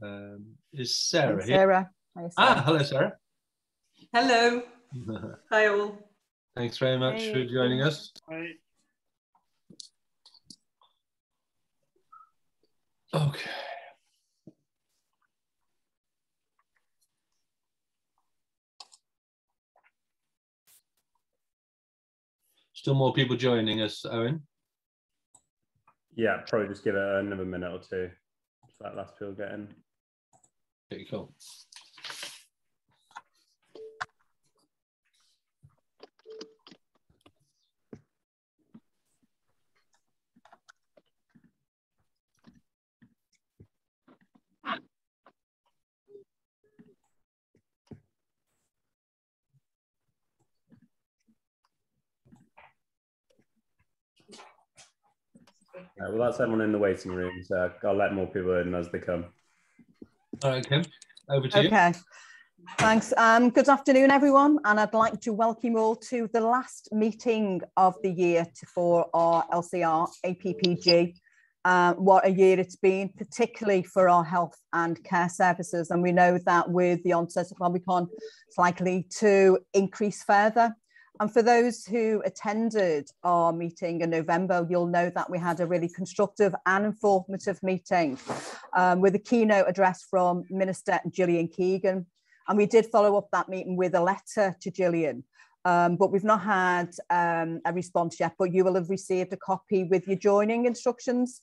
Um, is Sarah here? Sarah. Hi, Sarah. Ah, hello, Sarah. Hello. Hi, all. Thanks very much hey. for joining us. Hi. Okay. Still more people joining us, Owen? Yeah, probably just give it another minute or two. So that last people get in. Okay, cool. Uh, well, that's everyone in the waiting room, so I'll let more people in as they come. All right, Kim, over to okay. you. Okay. Thanks. Um, good afternoon, everyone, and I'd like to welcome you all to the last meeting of the year for our LCR APPG. Uh, what a year it's been, particularly for our health and care services. And we know that with the onset of Omicron, it's likely to increase further. And for those who attended our meeting in November, you'll know that we had a really constructive and informative meeting um, with a keynote address from Minister Gillian Keegan. And we did follow up that meeting with a letter to Gillian. Um, but we've not had um, a response yet, but you will have received a copy with your joining instructions.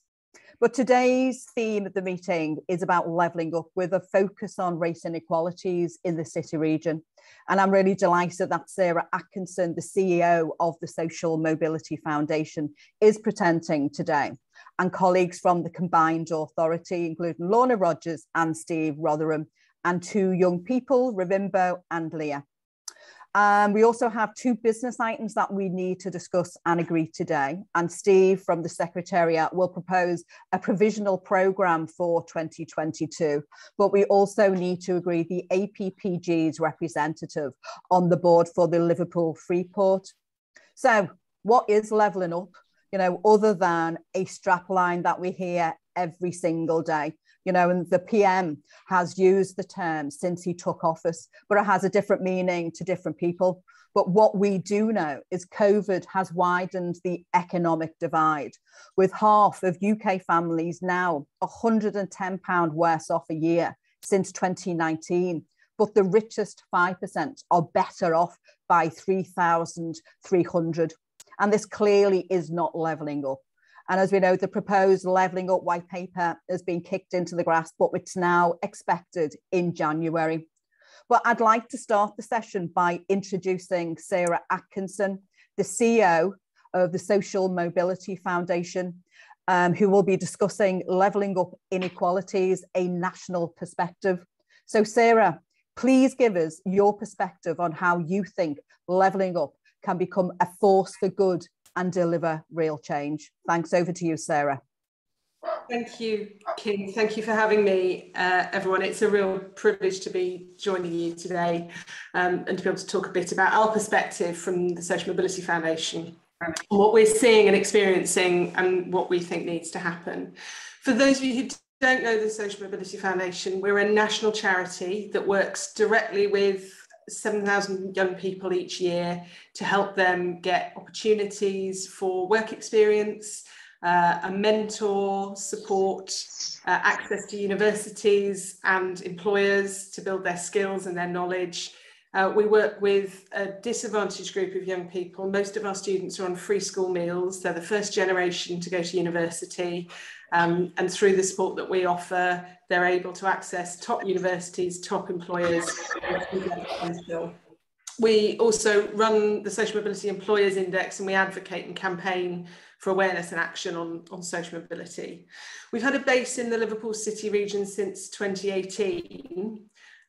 But today's theme of the meeting is about levelling up with a focus on race inequalities in the city region. And I'm really delighted that Sarah Atkinson, the CEO of the Social Mobility Foundation, is presenting today. And colleagues from the combined authority, including Lorna Rogers and Steve Rotheram, and two young people, Ruvimbo and Leah. Um, we also have two business items that we need to discuss and agree today. And Steve from the Secretariat will propose a provisional programme for 2022. But we also need to agree the APPG's representative on the board for the Liverpool Freeport. So what is levelling up? You know, other than a strapline that we hear every single day you know, and the PM has used the term since he took office, but it has a different meaning to different people. But what we do know is COVID has widened the economic divide, with half of UK families now £110 worse off a year since 2019. But the richest 5% are better off by 3,300. And this clearly is not levelling up. And as we know, the proposed levelling up white paper has been kicked into the grass, but it's now expected in January. But I'd like to start the session by introducing Sarah Atkinson, the CEO of the Social Mobility Foundation, um, who will be discussing levelling up inequalities, a national perspective. So Sarah, please give us your perspective on how you think levelling up can become a force for good and deliver real change. Thanks. Over to you, Sarah. Thank you, Kim. Thank you for having me, uh, everyone. It's a real privilege to be joining you today um, and to be able to talk a bit about our perspective from the Social Mobility Foundation, what we're seeing and experiencing and what we think needs to happen. For those of you who don't know the Social Mobility Foundation, we're a national charity that works directly with 7,000 young people each year to help them get opportunities for work experience, uh, a mentor, support, uh, access to universities and employers to build their skills and their knowledge. Uh, we work with a disadvantaged group of young people. Most of our students are on free school meals. They're the first generation to go to university. Um, and through the support that we offer, they're able to access top universities, top employers. We also run the Social Mobility Employers Index and we advocate and campaign for awareness and action on, on social mobility. We've had a base in the Liverpool City region since 2018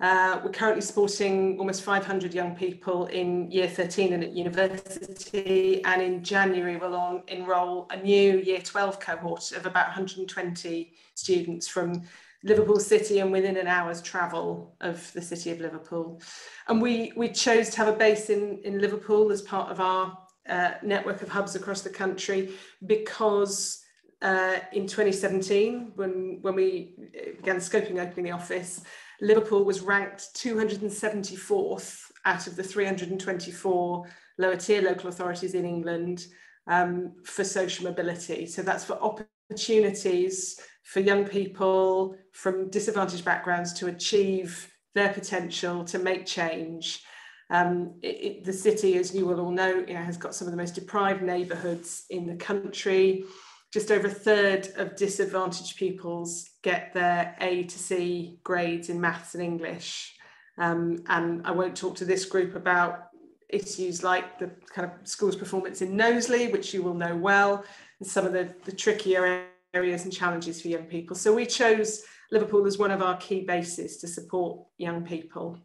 uh, we're currently supporting almost 500 young people in year 13 and at university. And in January, we'll on, enrol a new year 12 cohort of about 120 students from Liverpool City and within an hour's travel of the city of Liverpool. And we, we chose to have a base in, in Liverpool as part of our uh, network of hubs across the country because uh, in 2017, when, when we began scoping opening the office, Liverpool was ranked 274th out of the 324 lower tier local authorities in England um, for social mobility. So that's for opportunities for young people from disadvantaged backgrounds to achieve their potential to make change. Um, it, it, the city, as you will all know, you know, has got some of the most deprived neighbourhoods in the country. Just over a third of disadvantaged pupils get their A to C grades in maths and English. Um, and I won't talk to this group about issues like the kind of school's performance in Knowsley, which you will know well, and some of the, the trickier areas and challenges for young people. So we chose Liverpool as one of our key bases to support young people.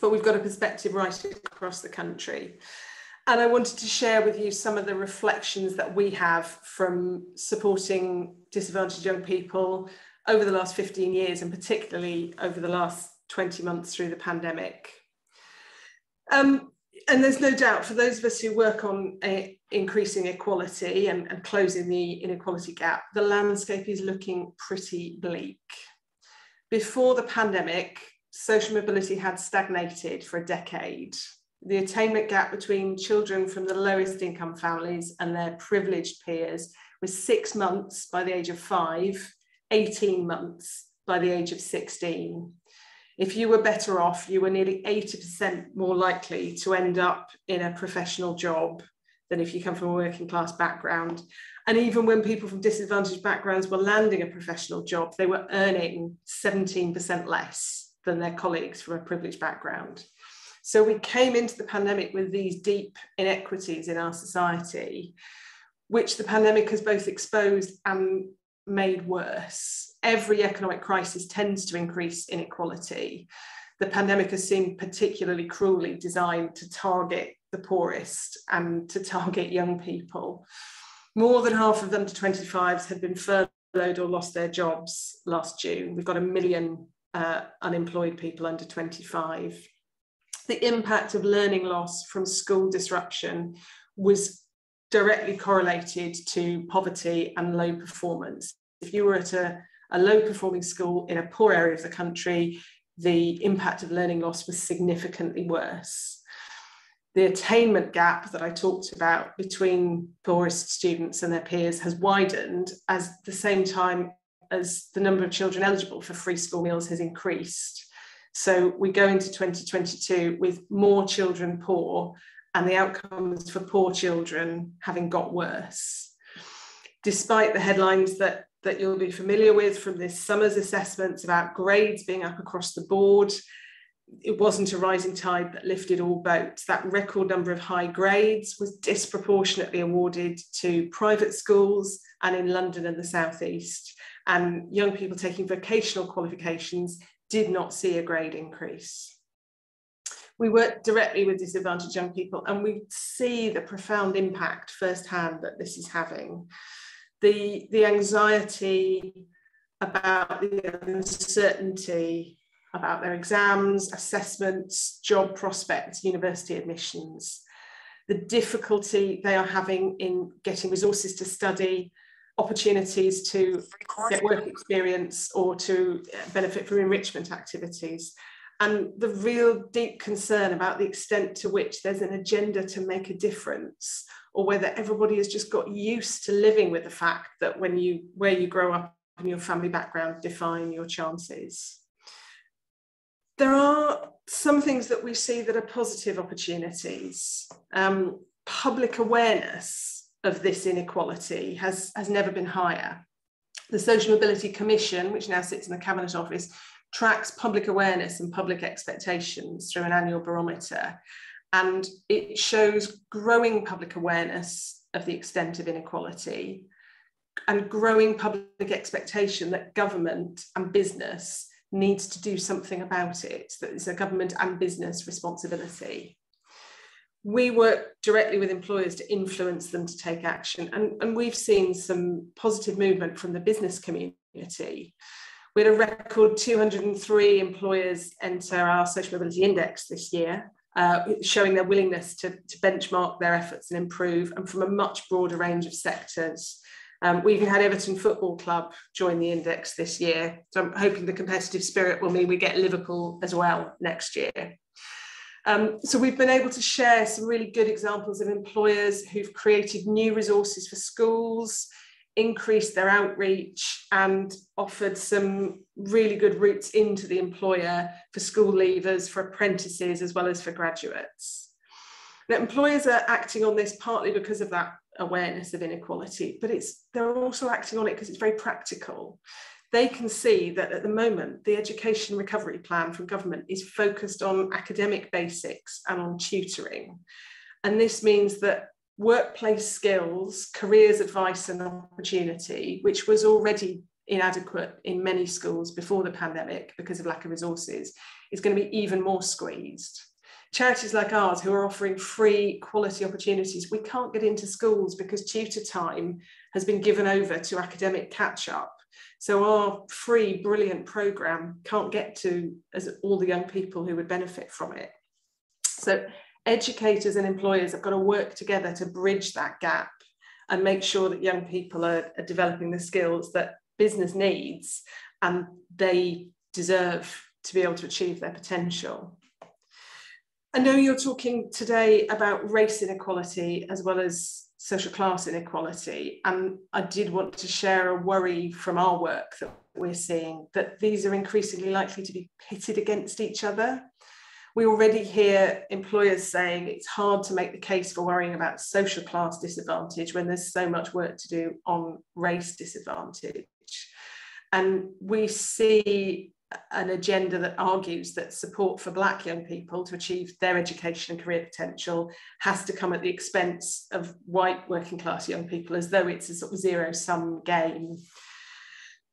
But we've got a perspective right across the country. And I wanted to share with you some of the reflections that we have from supporting disadvantaged young people over the last 15 years, and particularly over the last 20 months through the pandemic. Um, and there's no doubt for those of us who work on a, increasing equality and, and closing the inequality gap, the landscape is looking pretty bleak. Before the pandemic, social mobility had stagnated for a decade. The attainment gap between children from the lowest income families and their privileged peers was six months by the age of five, 18 months by the age of 16 if you were better off, you were nearly 80% more likely to end up in a professional job than if you come from a working class background. And even when people from disadvantaged backgrounds were landing a professional job, they were earning 17% less than their colleagues from a privileged background. So we came into the pandemic with these deep inequities in our society, which the pandemic has both exposed and made worse. Every economic crisis tends to increase inequality. The pandemic has seemed particularly cruelly designed to target the poorest and to target young people. More than half of them under 25s have been furloughed or lost their jobs last June. We've got a million uh, unemployed people under 25. The impact of learning loss from school disruption was directly correlated to poverty and low performance. If you were at a, a low performing school in a poor area of the country, the impact of learning loss was significantly worse. The attainment gap that I talked about between poorest students and their peers has widened as the same time as the number of children eligible for free school meals has increased. So we go into 2022 with more children poor and the outcomes for poor children having got worse. Despite the headlines that, that you'll be familiar with from this summer's assessments about grades being up across the board, it wasn't a rising tide that lifted all boats. That record number of high grades was disproportionately awarded to private schools and in London and the Southeast. And young people taking vocational qualifications did not see a grade increase we work directly with disadvantaged young people and we see the profound impact firsthand that this is having. The, the anxiety about the uncertainty about their exams, assessments, job prospects, university admissions, the difficulty they are having in getting resources to study, opportunities to get work experience or to benefit from enrichment activities. And the real deep concern about the extent to which there's an agenda to make a difference or whether everybody has just got used to living with the fact that when you where you grow up and your family background define your chances. There are some things that we see that are positive opportunities. Um, public awareness of this inequality has, has never been higher the social mobility commission which now sits in the cabinet office tracks public awareness and public expectations through an annual barometer. And it shows growing public awareness of the extent of inequality and growing public expectation that government and business needs to do something about it, that it's a government and business responsibility. We work directly with employers to influence them to take action, and, and we've seen some positive movement from the business community. We had a record 203 employers enter our social mobility index this year, uh, showing their willingness to, to benchmark their efforts and improve, and from a much broader range of sectors. Um, we even had Everton Football Club join the index this year. So I'm hoping the competitive spirit will mean we get Liverpool as well next year. Um, so we've been able to share some really good examples of employers who've created new resources for schools, increased their outreach and offered some really good routes into the employer for school leavers, for apprentices, as well as for graduates. Now, employers are acting on this partly because of that awareness of inequality, but it's they're also acting on it because it's very practical. They can see that at the moment, the education recovery plan from government is focused on academic basics and on tutoring. And this means that workplace skills, careers advice and opportunity, which was already inadequate in many schools before the pandemic because of lack of resources, is going to be even more squeezed. Charities like ours who are offering free quality opportunities, we can't get into schools because tutor time has been given over to academic catch up. So our free, brilliant program can't get to as all the young people who would benefit from it. So educators and employers have got to work together to bridge that gap and make sure that young people are, are developing the skills that business needs and they deserve to be able to achieve their potential. I know you're talking today about race inequality as well as social class inequality, and I did want to share a worry from our work that we're seeing that these are increasingly likely to be pitted against each other we already hear employers saying it's hard to make the case for worrying about social class disadvantage when there's so much work to do on race disadvantage. And we see an agenda that argues that support for black young people to achieve their education and career potential has to come at the expense of white working class young people as though it's a sort of zero sum game.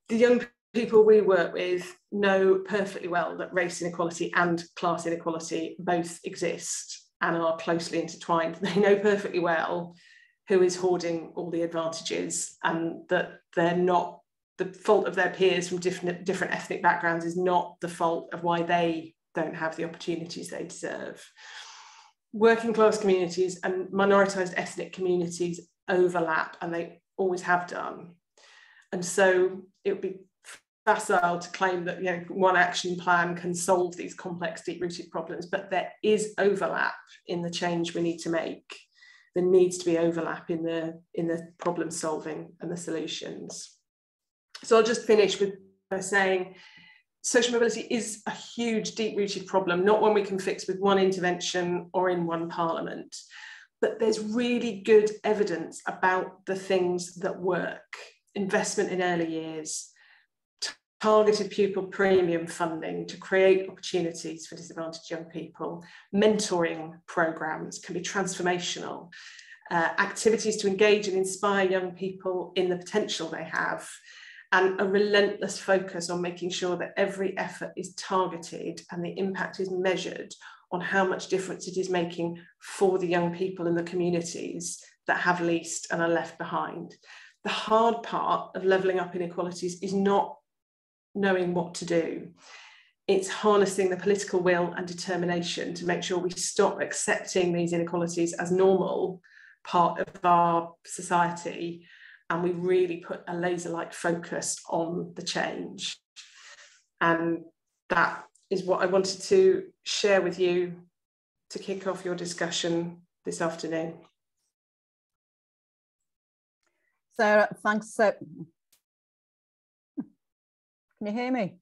The young people we work with know perfectly well that race inequality and class inequality both exist and are closely intertwined. They know perfectly well who is hoarding all the advantages and that they're not the fault of their peers from different different ethnic backgrounds is not the fault of why they don't have the opportunities they deserve. Working class communities and minoritized ethnic communities overlap and they always have done. And so it would be facile to claim that you know, one action plan can solve these complex, deep-rooted problems, but there is overlap in the change we need to make. There needs to be overlap in the in the problem solving and the solutions. So I'll just finish with by saying social mobility is a huge, deep-rooted problem, not one we can fix with one intervention or in one parliament. But there's really good evidence about the things that work. Investment in early years, targeted pupil premium funding to create opportunities for disadvantaged young people. Mentoring programs can be transformational. Uh, activities to engage and inspire young people in the potential they have and a relentless focus on making sure that every effort is targeted and the impact is measured on how much difference it is making for the young people in the communities that have least and are left behind. The hard part of levelling up inequalities is not knowing what to do. It's harnessing the political will and determination to make sure we stop accepting these inequalities as normal part of our society and we really put a laser like focus on the change. And that is what I wanted to share with you to kick off your discussion this afternoon. Sarah, thanks so can you hear me?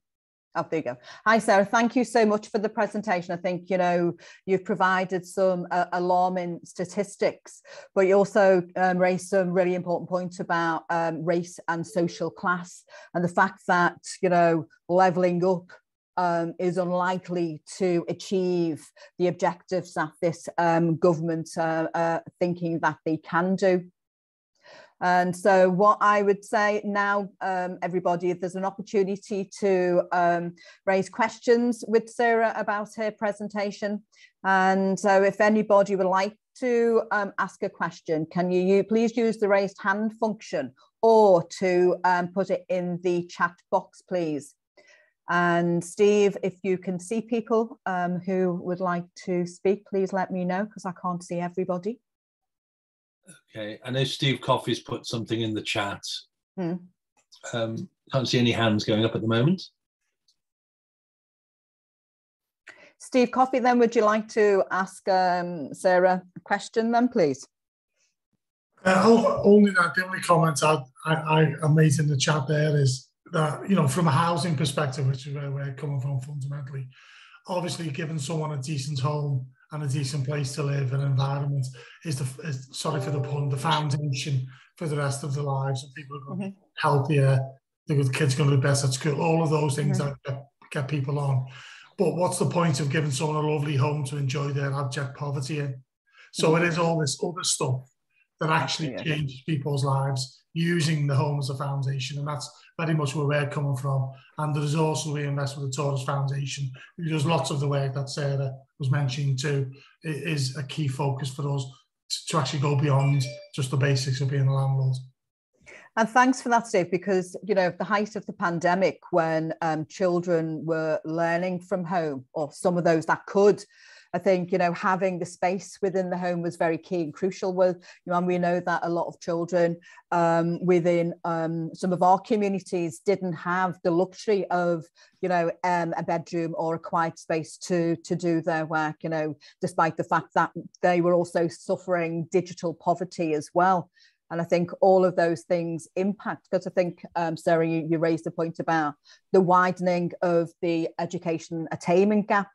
Oh, there you go. Hi, Sarah. Thank you so much for the presentation. I think, you know, you've provided some uh, alarming statistics, but you also um, raised some really important points about um, race and social class and the fact that, you know, levelling up um, is unlikely to achieve the objectives that this um, government uh, uh, thinking that they can do. And so what I would say now, um, everybody, if there's an opportunity to um, raise questions with Sarah about her presentation. And so if anybody would like to um, ask a question, can you, you, please use the raised hand function or to um, put it in the chat box, please. And Steve, if you can see people um, who would like to speak, please let me know because I can't see everybody. Okay, I know Steve Coffey's put something in the chat. Hmm. Um, can't see any hands going up at the moment. Steve Coffey, then would you like to ask um, Sarah a question then, please? Uh, only that the only comment I, I, I made in the chat there is that you know from a housing perspective, which is where we're coming from fundamentally, obviously giving someone a decent home and a decent place to live and environment is the is, sorry for the pun the foundation for the rest of their lives and people are going be healthier the kids are going to be better at school all of those things mm-hmm. that get, people on but what's the point of giving someone a lovely home to enjoy their abject poverty in so it mm-hmm. is all this other stuff that actually Yeah. changes people's lives using the home as a foundation. And that's very much where we're coming from. And is also we invest with the Torus Foundation, who does lots of the work that Sarah was mentioning too, i- is a key focus for us to, to actually go beyond just the basics of being a landlord. And thanks for that, Steve, because you know at the height of the pandemic, when um, children were learning from home, or some of those that could, I think you know having the space within the home was very key and crucial. With you know, and we know that a lot of children um, within um, some of our communities didn't have the luxury of you know um, a bedroom or a quiet space to to do their work. You know, despite the fact that they were also suffering digital poverty as well. And I think all of those things impact because I think, um, Sarah, you, you raised the point about the widening of the education attainment gap.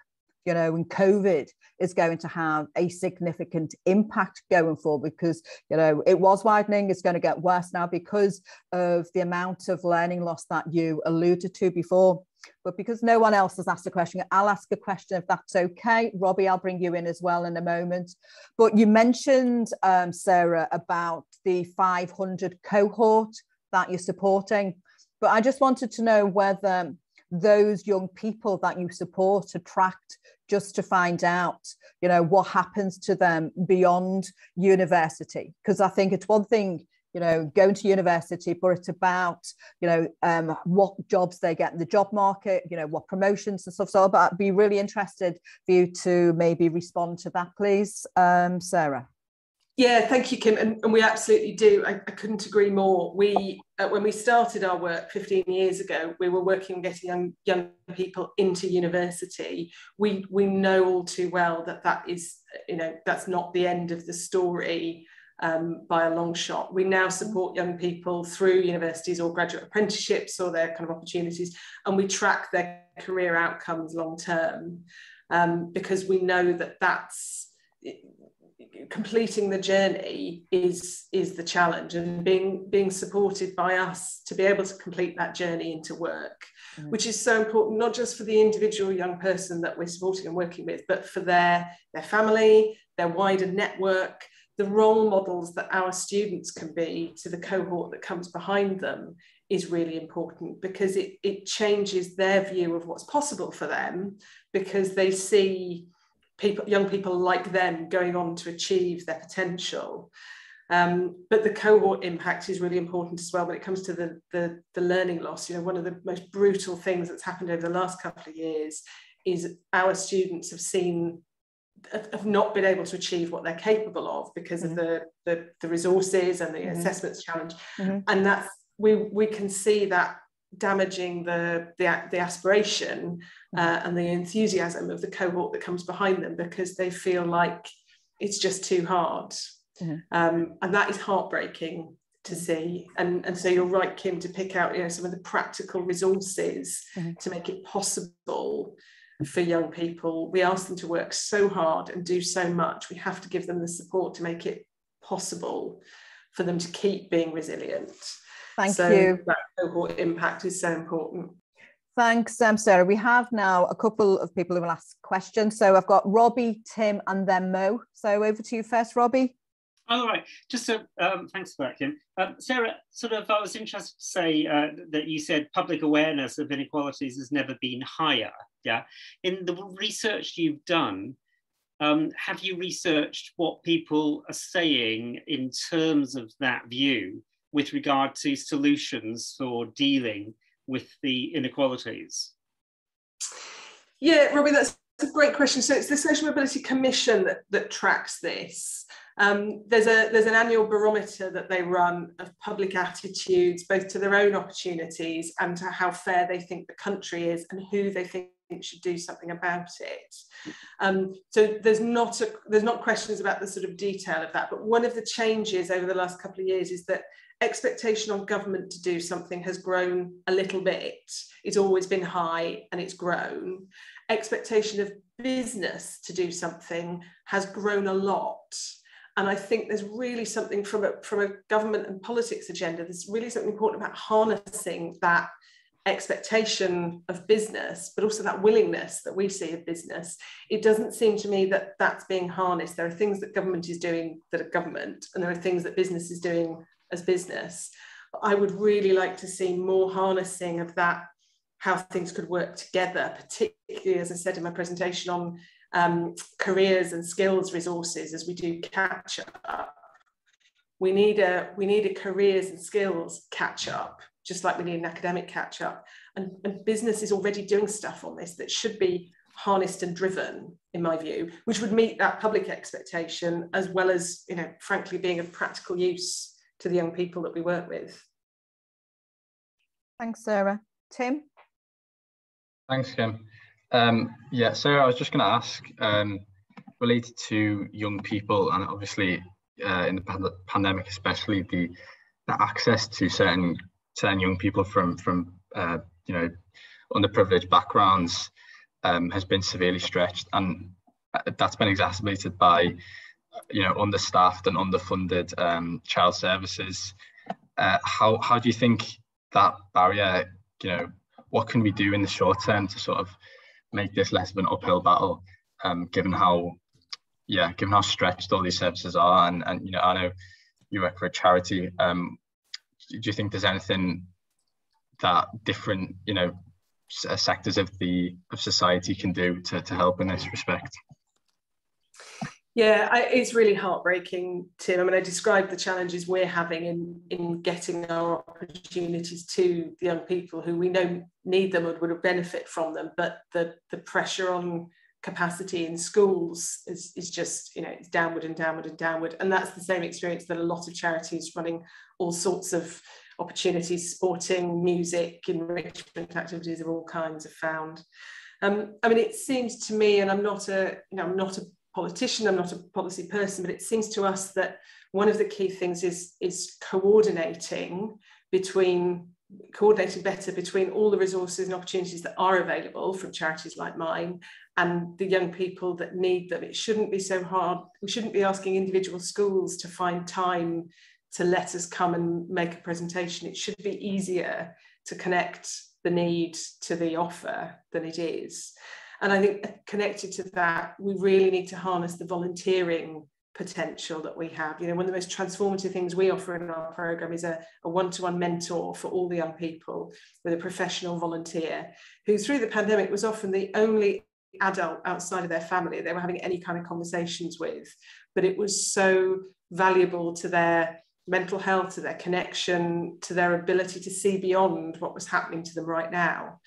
You know, and COVID is going to have a significant impact going forward because, you know, it was widening, it's going to get worse now because of the amount of learning loss that you alluded to before. But because no one else has asked a question, I'll ask a question if that's okay. Robbie, I'll bring you in as well in a moment. But you mentioned, um, Sarah, about the 500 cohort that you're supporting. But I just wanted to know whether those young people that you support attract just to find out, you know, what happens to them beyond university. Because I think it's one thing, you know, going to university, but it's about, you know, um, what jobs they get in the job market, you know, what promotions and stuff. So but I'd be really interested for you to maybe respond to that, please, um, Sarah. Yeah, thank you, Kim. And, and we absolutely do. I, I couldn't agree more. We, uh, when we started our work 15 years ago, we were working on getting young, young people into university. We, we know all too well that that is, you know, that's not the end of the story um, by a long shot. We now support young people through universities or graduate apprenticeships or their kind of opportunities, and we track their career outcomes long term um, because we know that that's completing the journey is is the challenge and being being supported by us to be able to complete that journey into work Mm. which is so important not just for the individual young person that we're supporting and working with but for their their family their wider network the role models that our students can be to the cohort that comes behind them is really important because it, it changes their view of what's possible for them because they see people, young people like them going on to achieve their potential. Um, but the cohort impact is really important as well when it comes to the, the, the learning loss. You know, one of the most brutal things that's happened over the last couple of years is our students have seen have not been able to achieve what they're capable of because mm-hmm. of the, the, the resources and the mm-hmm. assessments challenge. Mm-hmm. And that's we we can see that damaging the the, the aspiration uh, and the enthusiasm of the cohort that comes behind them because they feel like it's just too hard mm-hmm. um, and that is heartbreaking to see and and so you're right kim to pick out you know some of the practical resources mm-hmm. to make it possible for young people we ask them to work so hard and do so much we have to give them the support to make it possible for them to keep being resilient Thank so you. That cohort impact is so important. Thanks, um, Sarah. We have now a couple of people who will ask questions. So I've got Robbie, Tim, and then Mo. So over to you first, Robbie. All right. Just so, um, thanks for that, Kim. Um, Sarah, sort of, I was interested to say uh, that you said public awareness of inequalities has never been higher. Yeah. In the research you've done, um, have you researched what people are saying in terms of that view? with regard to solutions for dealing with the inequalities? Yeah, Robbie, that's a great question. So it's the Social Mobility Commission that, that tracks this. Um, there's a there's an annual barometer that they run of public attitudes, both to their own opportunities and to how fair they think the country is and who they think should do something about it. Um, so there's not a, there's not questions about the sort of detail of that, but one of the changes over the last couple of years is that expectation on government to do something has grown a little bit. It's always been high and it's grown. Expectation of business to do something has grown a lot. And I think there's really something from a, from a government and politics agenda, there's really something important about harnessing that expectation of business, but also that willingness that we see of business. It doesn't seem to me that that's being harnessed. There are things that government is doing that are government, and there are things that business is doing as business. But I would really like to see more harnessing of that, how things could work together, particularly, as I said in my presentation, on um, careers and skills resources as we do catch up. We need a we need a careers and skills catch up, just like we need an academic catch up. And, and business is already doing stuff on this that should be harnessed and driven, in my view, which would meet that public expectation as well as, you know, frankly, being of practical use to the young people that we work with. Thanks, Sarah. Tim? Thanks, Kim. Um, yeah, so I was just going to ask, um, related to young people, and obviously uh, in the pand pandemic, especially the, the access to certain certain young people from from uh, you know underprivileged backgrounds um, has been severely stretched, and uh, that's been exacerbated by you know understaffed and underfunded um, child services. Uh, how how do you think that barrier, you know, what can we do in the short term to sort of make this less of an uphill battle, um, given how, yeah, given how stretched all these services are. And, and you know, I know you work for a charity. Um, do you think there's anything that different, you know, uh, sectors of the of society can do to, to help in this respect? Yeah, I, it's really heartbreaking, Tim. I mean, I described the challenges we're having in, in getting our opportunities to the young people who we know need them and would benefit from them, but the, the pressure on capacity in schools is, is just, you know, it's downward and downward and downward. And that's the same experience that a lot of charities running all sorts of opportunities, sporting, music, enrichment activities of all kinds have found. Um, I mean, it seems to me, and I'm not a, you know, I'm not a politician, I'm not a policy person, but it seems to us that one of the key things is, is coordinating between coordinating better between all the resources and opportunities that are available from charities like mine and the young people that need them. It shouldn't be so hard. We shouldn't be asking individual schools to find time to let us come and make a presentation. It should be easier to connect the need to the offer than it is. And I think connected to that, we really need to harness the volunteering potential that we have. You know, one of the most transformative things we offer in our program is a, a one-to-one mentor for all the young people with a professional volunteer who through the pandemic was often the only adult outside of their family they were having any kind of conversations with. But it was so valuable to their mental health, to their connection, to their ability to see beyond what was happening to them right now.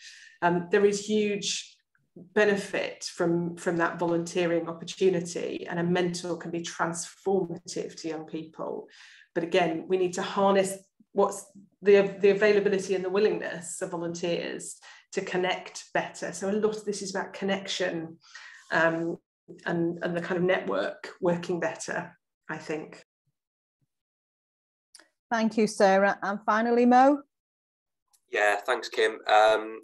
Um, there is huge benefit from from that volunteering opportunity and a mentor can be transformative to young people. But again we need to harness what's the the availability and the willingness of volunteers to connect better. So a lot of this is about connection um, and and the kind of network working better i think. Thank you sarah. And finally mo? Yeah thanks kim. Um,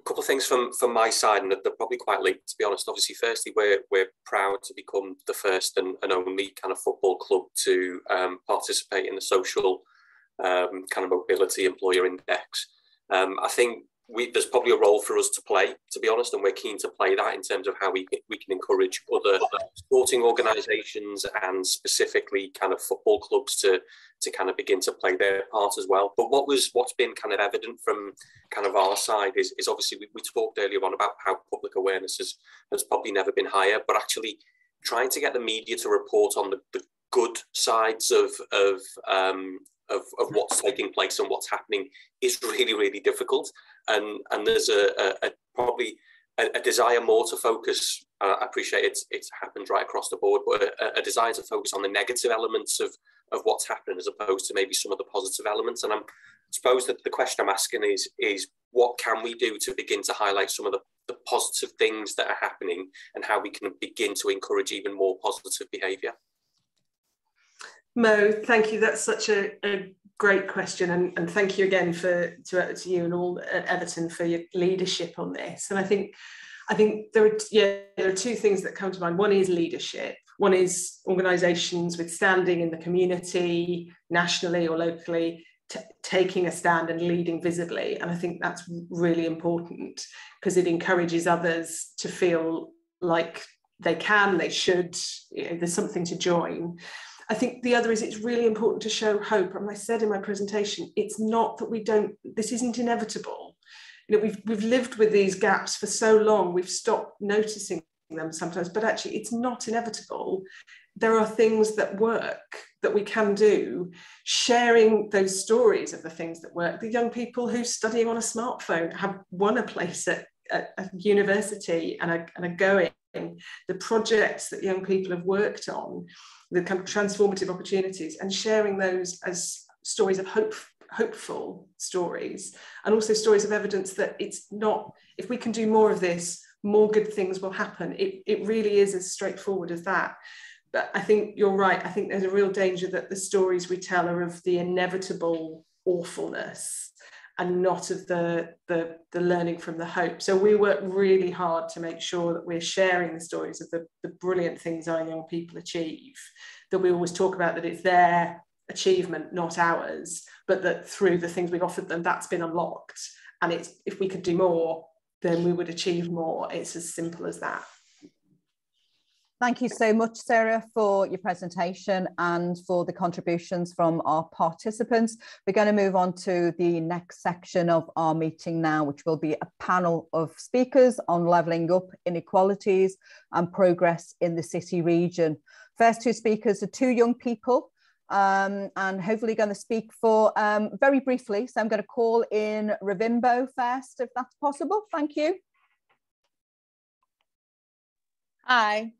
a couple of things from from my side, and they're probably quite linked, to be honest. Obviously, firstly, we're we're proud to become the first and, and only kind of football club to um, participate in the social um, kind of mobility employer index. Um, I think we, there's probably a role for us to play, to be honest, and we're keen to play that in terms of how we we can encourage other sporting organisations and specifically kind of football clubs to to kind of begin to play their part as well. But what was what's been kind of evident from kind of our side is, is obviously we, we talked earlier on about how public awareness has has probably never been higher, but actually trying to get the media to report on the, the good sides of of um, of, of what's taking place and what's happening is really really difficult and and there's a, a, a probably a, a, desire more to focus. Uh, I appreciate it's it's happened right across the board, but a, desire to focus on the negative elements of of what's happening as opposed to maybe some of the positive elements. And I'm, I suppose that the question I'm asking is is what can we do to begin to highlight some of the, the positive things that are happening and how we can begin to encourage even more positive behaviour. Mo, thank you. That's such a, a great question, and, and thank you again for to, to you and all at Everton for your leadership on this. And I think, I think there are yeah there are two things that come to mind. One is leadership. One is organisations with standing in the community, nationally or locally, taking a stand and leading visibly. And I think that's really important because it encourages others to feel like they can, they should, you know, there's something to join. I think the other is it's really important to show hope. And I said in my presentation, it's not that we don't, this isn't inevitable. You know, we've, we've lived with these gaps for so long, we've stopped noticing them sometimes, but actually it's not inevitable. There are things that work that we can do, sharing those stories of the things that work. The young people who studying on a smartphone have won a place at, at, at university and are, and are going. The projects that young people have worked on the kind of transformative opportunities and sharing those as stories of hope hopeful stories and also stories of evidence that it's not if we can do more of this more good things will happen. It, it really is as straightforward as that. But i think you're right. I think there's a real danger that the stories we tell are of the inevitable awfulness and not of the, the, the learning from the hope. So we work really hard to make sure that we're sharing the stories of the, the brilliant things our young people achieve, that we always talk about that it's their achievement, not ours, but that through the things we've offered them, that's been unlocked. And it's if we could do more, then we would achieve more. It's as simple as that. Thank you so much, Sarah, for your presentation and for the contributions from our participants. We're going to move on to the next section of our meeting now, which will be a panel of speakers on levelling up inequalities and progress in the city region. First two speakers are two young people um, and hopefully going to speak for um, very briefly. So I'm going to call in Ruvimbo first, if that's possible. Thank you. Hi.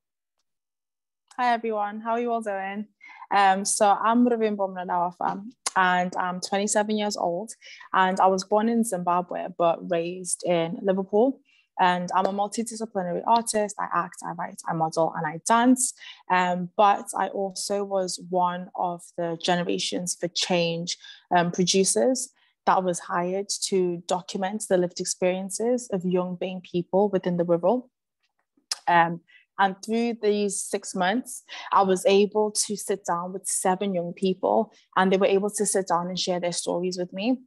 Hi everyone, how are you all doing? Um, so I'm Ruvimbo Munodawafa and I'm 27 years old and I was born in Zimbabwe but raised in Liverpool and I'm a multidisciplinary artist. I act, I write, I model, and I dance. Um, but I also was one of the Generations for Change um, producers that was hired to document the lived experiences of young BAME people within the Wirral. Um, and through these six months, I was able to sit down with seven young people, and they were able to sit down and share their stories with me.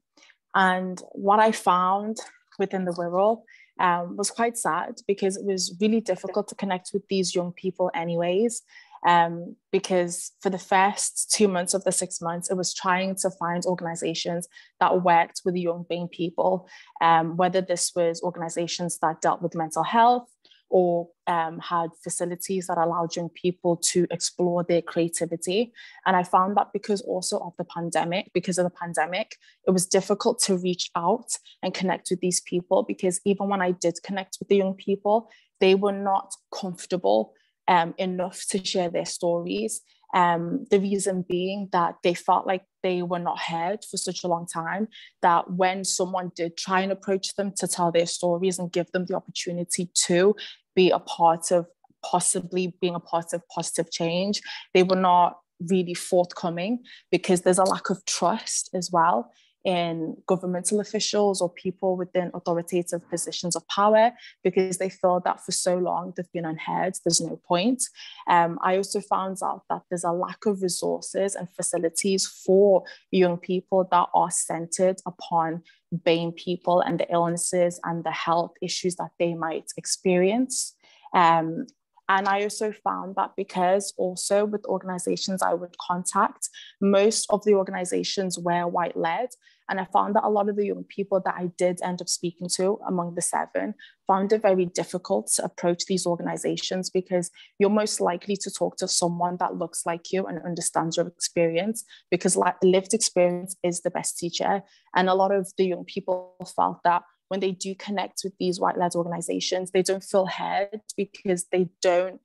And what I found within the Wirral um, was quite sad because it was really difficult to connect with these young people, anyways. Um, because for the first two months of the six months, it was trying to find organizations that worked with young BAME people, um, whether this was organizations that dealt with mental health, or um, had facilities that allowed young people to explore their creativity. And I found that because also of the pandemic, because of the pandemic, it was difficult to reach out and connect with these people because even when I did connect with the young people, they were not comfortable um, enough to share their stories. Um, the reason being that they felt like they were not heard for such a long time that when someone did try and approach them to tell their stories and give them the opportunity to be a part of possibly being a part of positive change, they were not really forthcoming because there's a lack of trust as well in governmental officials or people within authoritative positions of power because they feel that for so long they've been unheard, there's no point. Um, I also found out that there's a lack of resources and facilities for young people that are centered upon BAME people and the illnesses and the health issues that they might experience. Um, and I also found that because also with organizations I would contact, most of the organizations were white led. And I found that a lot of the young people that I did end up speaking to among the seven found it very difficult to approach these organizations because you're most likely to talk to someone that looks like you and understands your experience because like lived experience is the best teacher. And a lot of the young people felt that when they do connect with these white-led organizations, they don't feel heard because they don't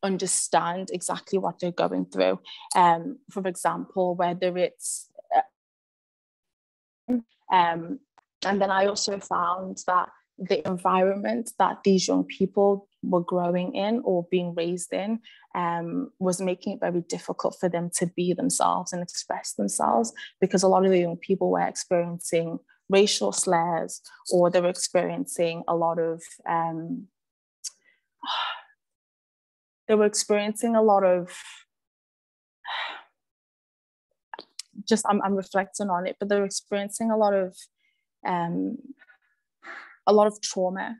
understand exactly what they're going through. Um, for example, whether it's uh, um, and then I also found that the environment that these young people were growing in or being raised in um, was making it very difficult for them to be themselves and express themselves because a lot of the young people were experiencing racial slurs or they were experiencing a lot of um, they were experiencing a lot of just I'm, I'm reflecting on it but they're experiencing a lot of um, a lot of trauma.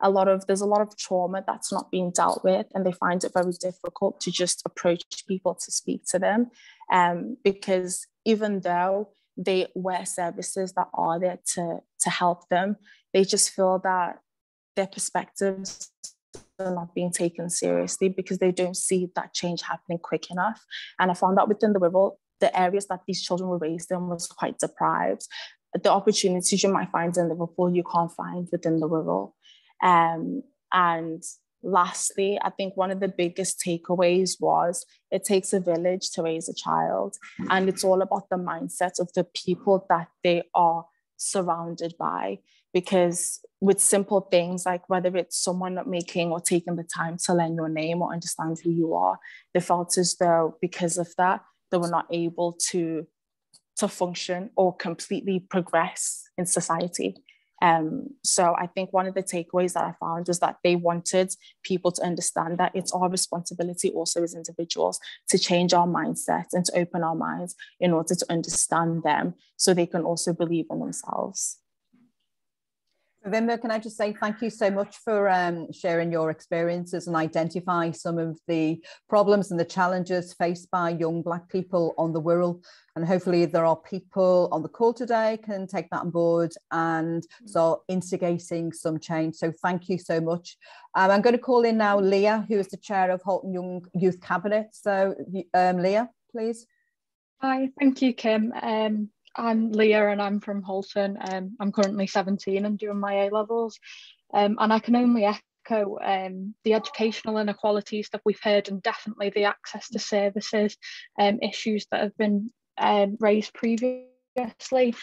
A lot of there's a lot of trauma that's not being dealt with and they find it very difficult to just approach people to speak to them um, because even though they wear services that are there to to help them. They just feel that their perspectives are not being taken seriously because they don't see that change happening quick enough. And i found that within the Wirral the areas that these children were raised in was quite deprived. The opportunities you might find in Liverpool, you can't find within the Wirral. Um, and lastly, I think one of the biggest takeaways was it takes a village to raise a child. And it's all about the mindset of the people that they are surrounded by. Because with simple things like whether it's someone not making or taking the time to learn your name or understand who you are, they felt as though because of that, they were not able to to function or completely progress in society. Um, so I think one of the takeaways that I found was that they wanted people to understand that it's our responsibility also as individuals to change our mindset and to open our minds in order to understand them so they can also believe in themselves. Vimba, can I just say thank you so much for um, sharing your experiences and identify some of the problems and the challenges faced by young Black people on the Wirral. And hopefully there are people on the call today can take that on board and start instigating some change. So thank you so much. Um, I'm going to call in now Leah, who is the chair of Halton Young Youth Cabinet. So um, Leah, please. Hi, thank you, Kim. Um, I'm Leah and I'm from Halton. Um, I'm currently 17 and doing my A levels. Um, and I can only echo um, the educational inequalities that we've heard and definitely the access to services um, issues that have been um, raised previously.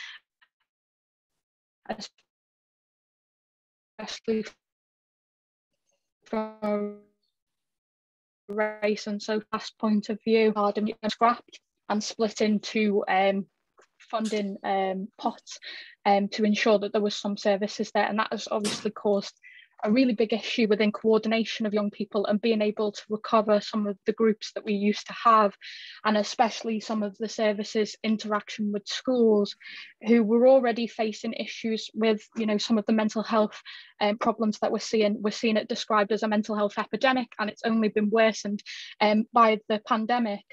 Especially from race and so past point of view, hard and scrapped and split into um, funding um, pots um, to ensure that there was some services there. And that has obviously caused a really big issue within coordination of young people and being able to recover some of the groups that we used to have and especially some of the services interaction with schools who were already facing issues with you know some of the mental health um, problems that we're seeing we're seeing it described as a mental health epidemic and it's only been worsened um, by the pandemic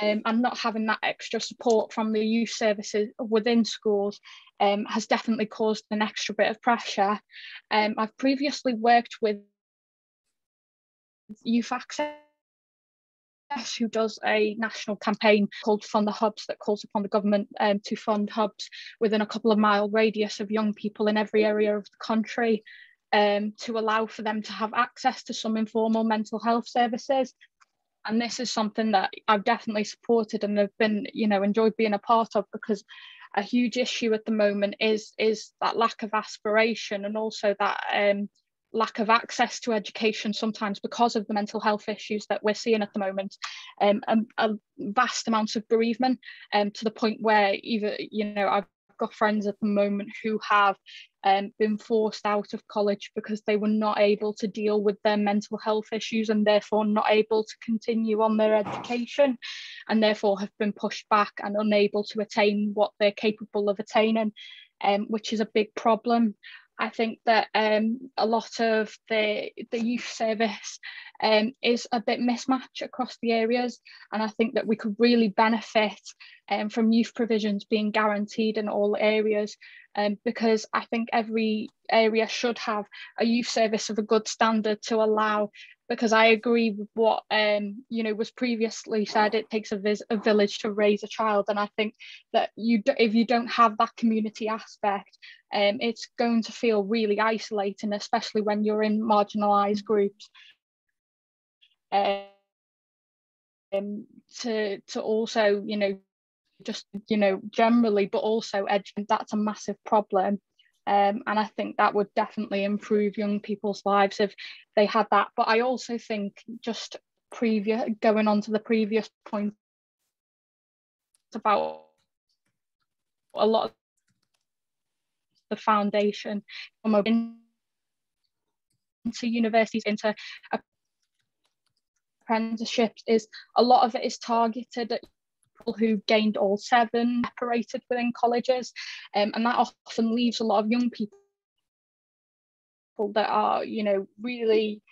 um, and not having that extra support from the youth services within schools um, has definitely caused an extra bit of pressure. Um, I've previously worked with Youth Access who does a national campaign called Fund the Hubs that calls upon the government um, to fund hubs within a couple of mile radius of young people in every area of the country um, to allow for them to have access to some informal mental health services and this is something that I've definitely supported and have been you know enjoyed being a part of because a huge issue at the moment is is that lack of aspiration and also that um, lack of access to education sometimes because of the mental health issues that we're seeing at the moment. Um, a, a vast amount of bereavement um, to the point where either you know I've got friends at the moment who have um, been forced out of college because they were not able to deal with their mental health issues and therefore not able to continue on their education and therefore have been pushed back and unable to attain what they're capable of attaining, um, which is a big problem. I think that um, a lot of the, the youth service um, is a bit mismatch across the areas. And I think that we could really benefit um, from youth provisions being guaranteed in all areas um, because I think every area should have a youth service of a good standard to allow because I agree with what um, you know was previously said. It takes a, vis- a village to raise a child, and I think that you if you don't have that community aspect, um, it's going to feel really isolating, especially when you're in marginalised groups. Um, to to also you know just you know generally, but also education. That's a massive problem. Um, and I think that would definitely improve young people's lives if they had that. But I also think just previous going on to the previous point about a lot of the foundation into universities, into apprenticeships is a lot of it is targeted at people who gained all seven separated within colleges um, and that often leaves a lot of young people that are you know really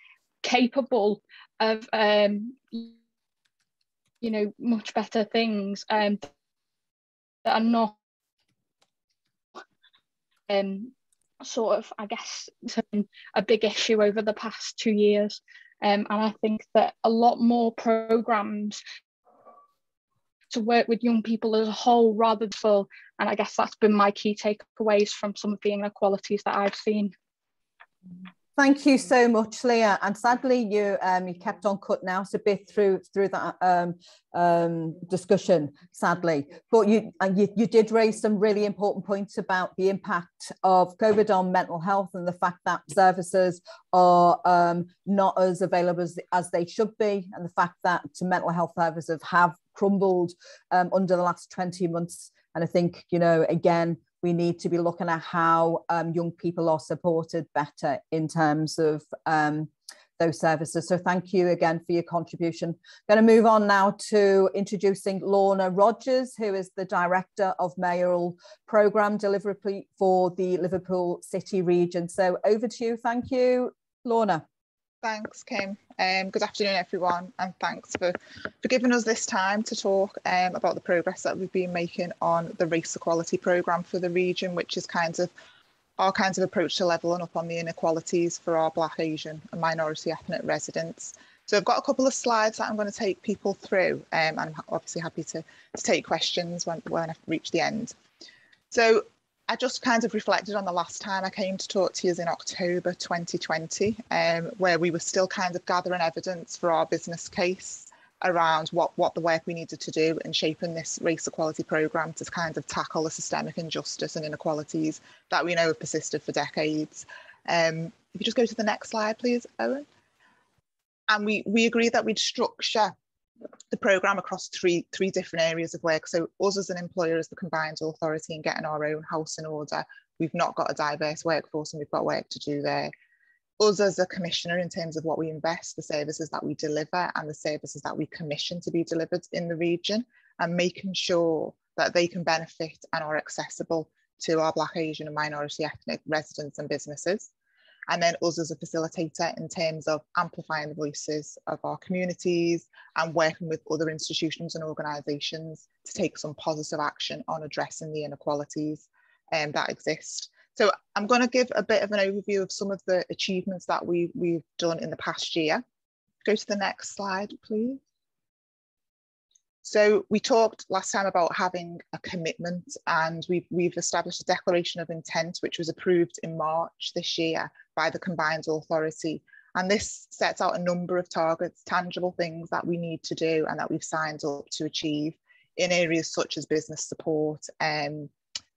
capable of um, you know much better things um, that are not um, sort of I guess a big issue over the past two years. Um, and I think that a lot more programs to work with young people as a whole rather than full. And I guess that's been my key takeaways from some of the inequalities that I've seen. Thank you so much, Leah. And sadly, you um, you kept on cutting out a bit through through that um, um, discussion. Sadly, but you, you you did raise some really important points about the impact of COVID on mental health and the fact that services are um, not as available as, as they should be, and the fact that mental health services have crumbled um, under the last 20 months. And I think, you know, again, we need to be looking at how um, young people are supported better in terms of um, those services. So thank you again for your contribution. I'm going to move on now to introducing Lorna Rogers, who is the Director of Mayoral Programme Delivery for the Liverpool City region. So over to you. Thank you, Lorna. Thanks, Kim. Um, good afternoon, everyone, and thanks for, for giving us this time to talk um, about the progress that we've been making on the race equality programme for the region, which is kind of our kinds of approach to levelling up on the inequalities for our Black, Asian and minority ethnic residents. So I've got a couple of slides that I'm going to take people through, um, and I'm obviously happy to, to take questions when, when I reach the end. So I just kind of reflected on the last time I came to talk to you in October 2020, um, where we were still kind of gathering evidence for our business case around what, what the work we needed to do in shaping this race equality programme to kind of tackle the systemic injustice and inequalities that we know have persisted for decades. Um, if you just go to the next slide, please, Owen. And we, we agreed that we'd structure the program across three three different areas of work. So us as an employer, as the combined authority, and getting our own house in order. We've not got a diverse workforce, and we've got work to do there. Us as a commissioner, in terms of what we invest, the services that we deliver, and the services that we commission to be delivered in the region, and making sure that they can benefit and are accessible to our Black, Asian, and minority ethnic residents and businesses and then us as a facilitator in terms of amplifying the voices of our communities and working with other institutions and organisations to take some positive action on addressing the inequalities um, that exist. So I'm going to give a bit of an overview of some of the achievements that we, we've done in the past year. Go to the next slide, please. So we talked last time about having a commitment and we've, we've established a declaration of intent, which was approved in March this year by the combined authority. And this sets out a number of targets, tangible things that we need to do and that we've signed up to achieve in areas such as business support, um,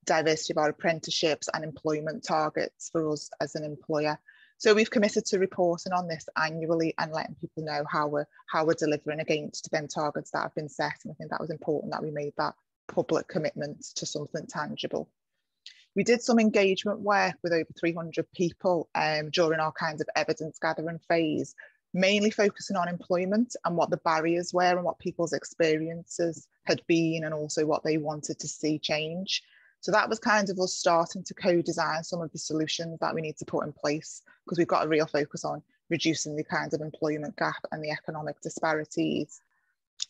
diversity of our apprenticeships and employment targets for us as an employer. So we've committed to reporting on this annually and letting people know how we're how we're delivering against them targets that have been set. And I think that was important that we made that public commitment to something tangible. We did some engagement work with over 300 people um, during our kinds of evidence gathering phase, mainly focusing on employment and what the barriers were and what people's experiences had been and also what they wanted to see change. So that was kind of us starting to co-design some of the solutions that we need to put in place because we've got a real focus on reducing the kind of employment gap and the economic disparities.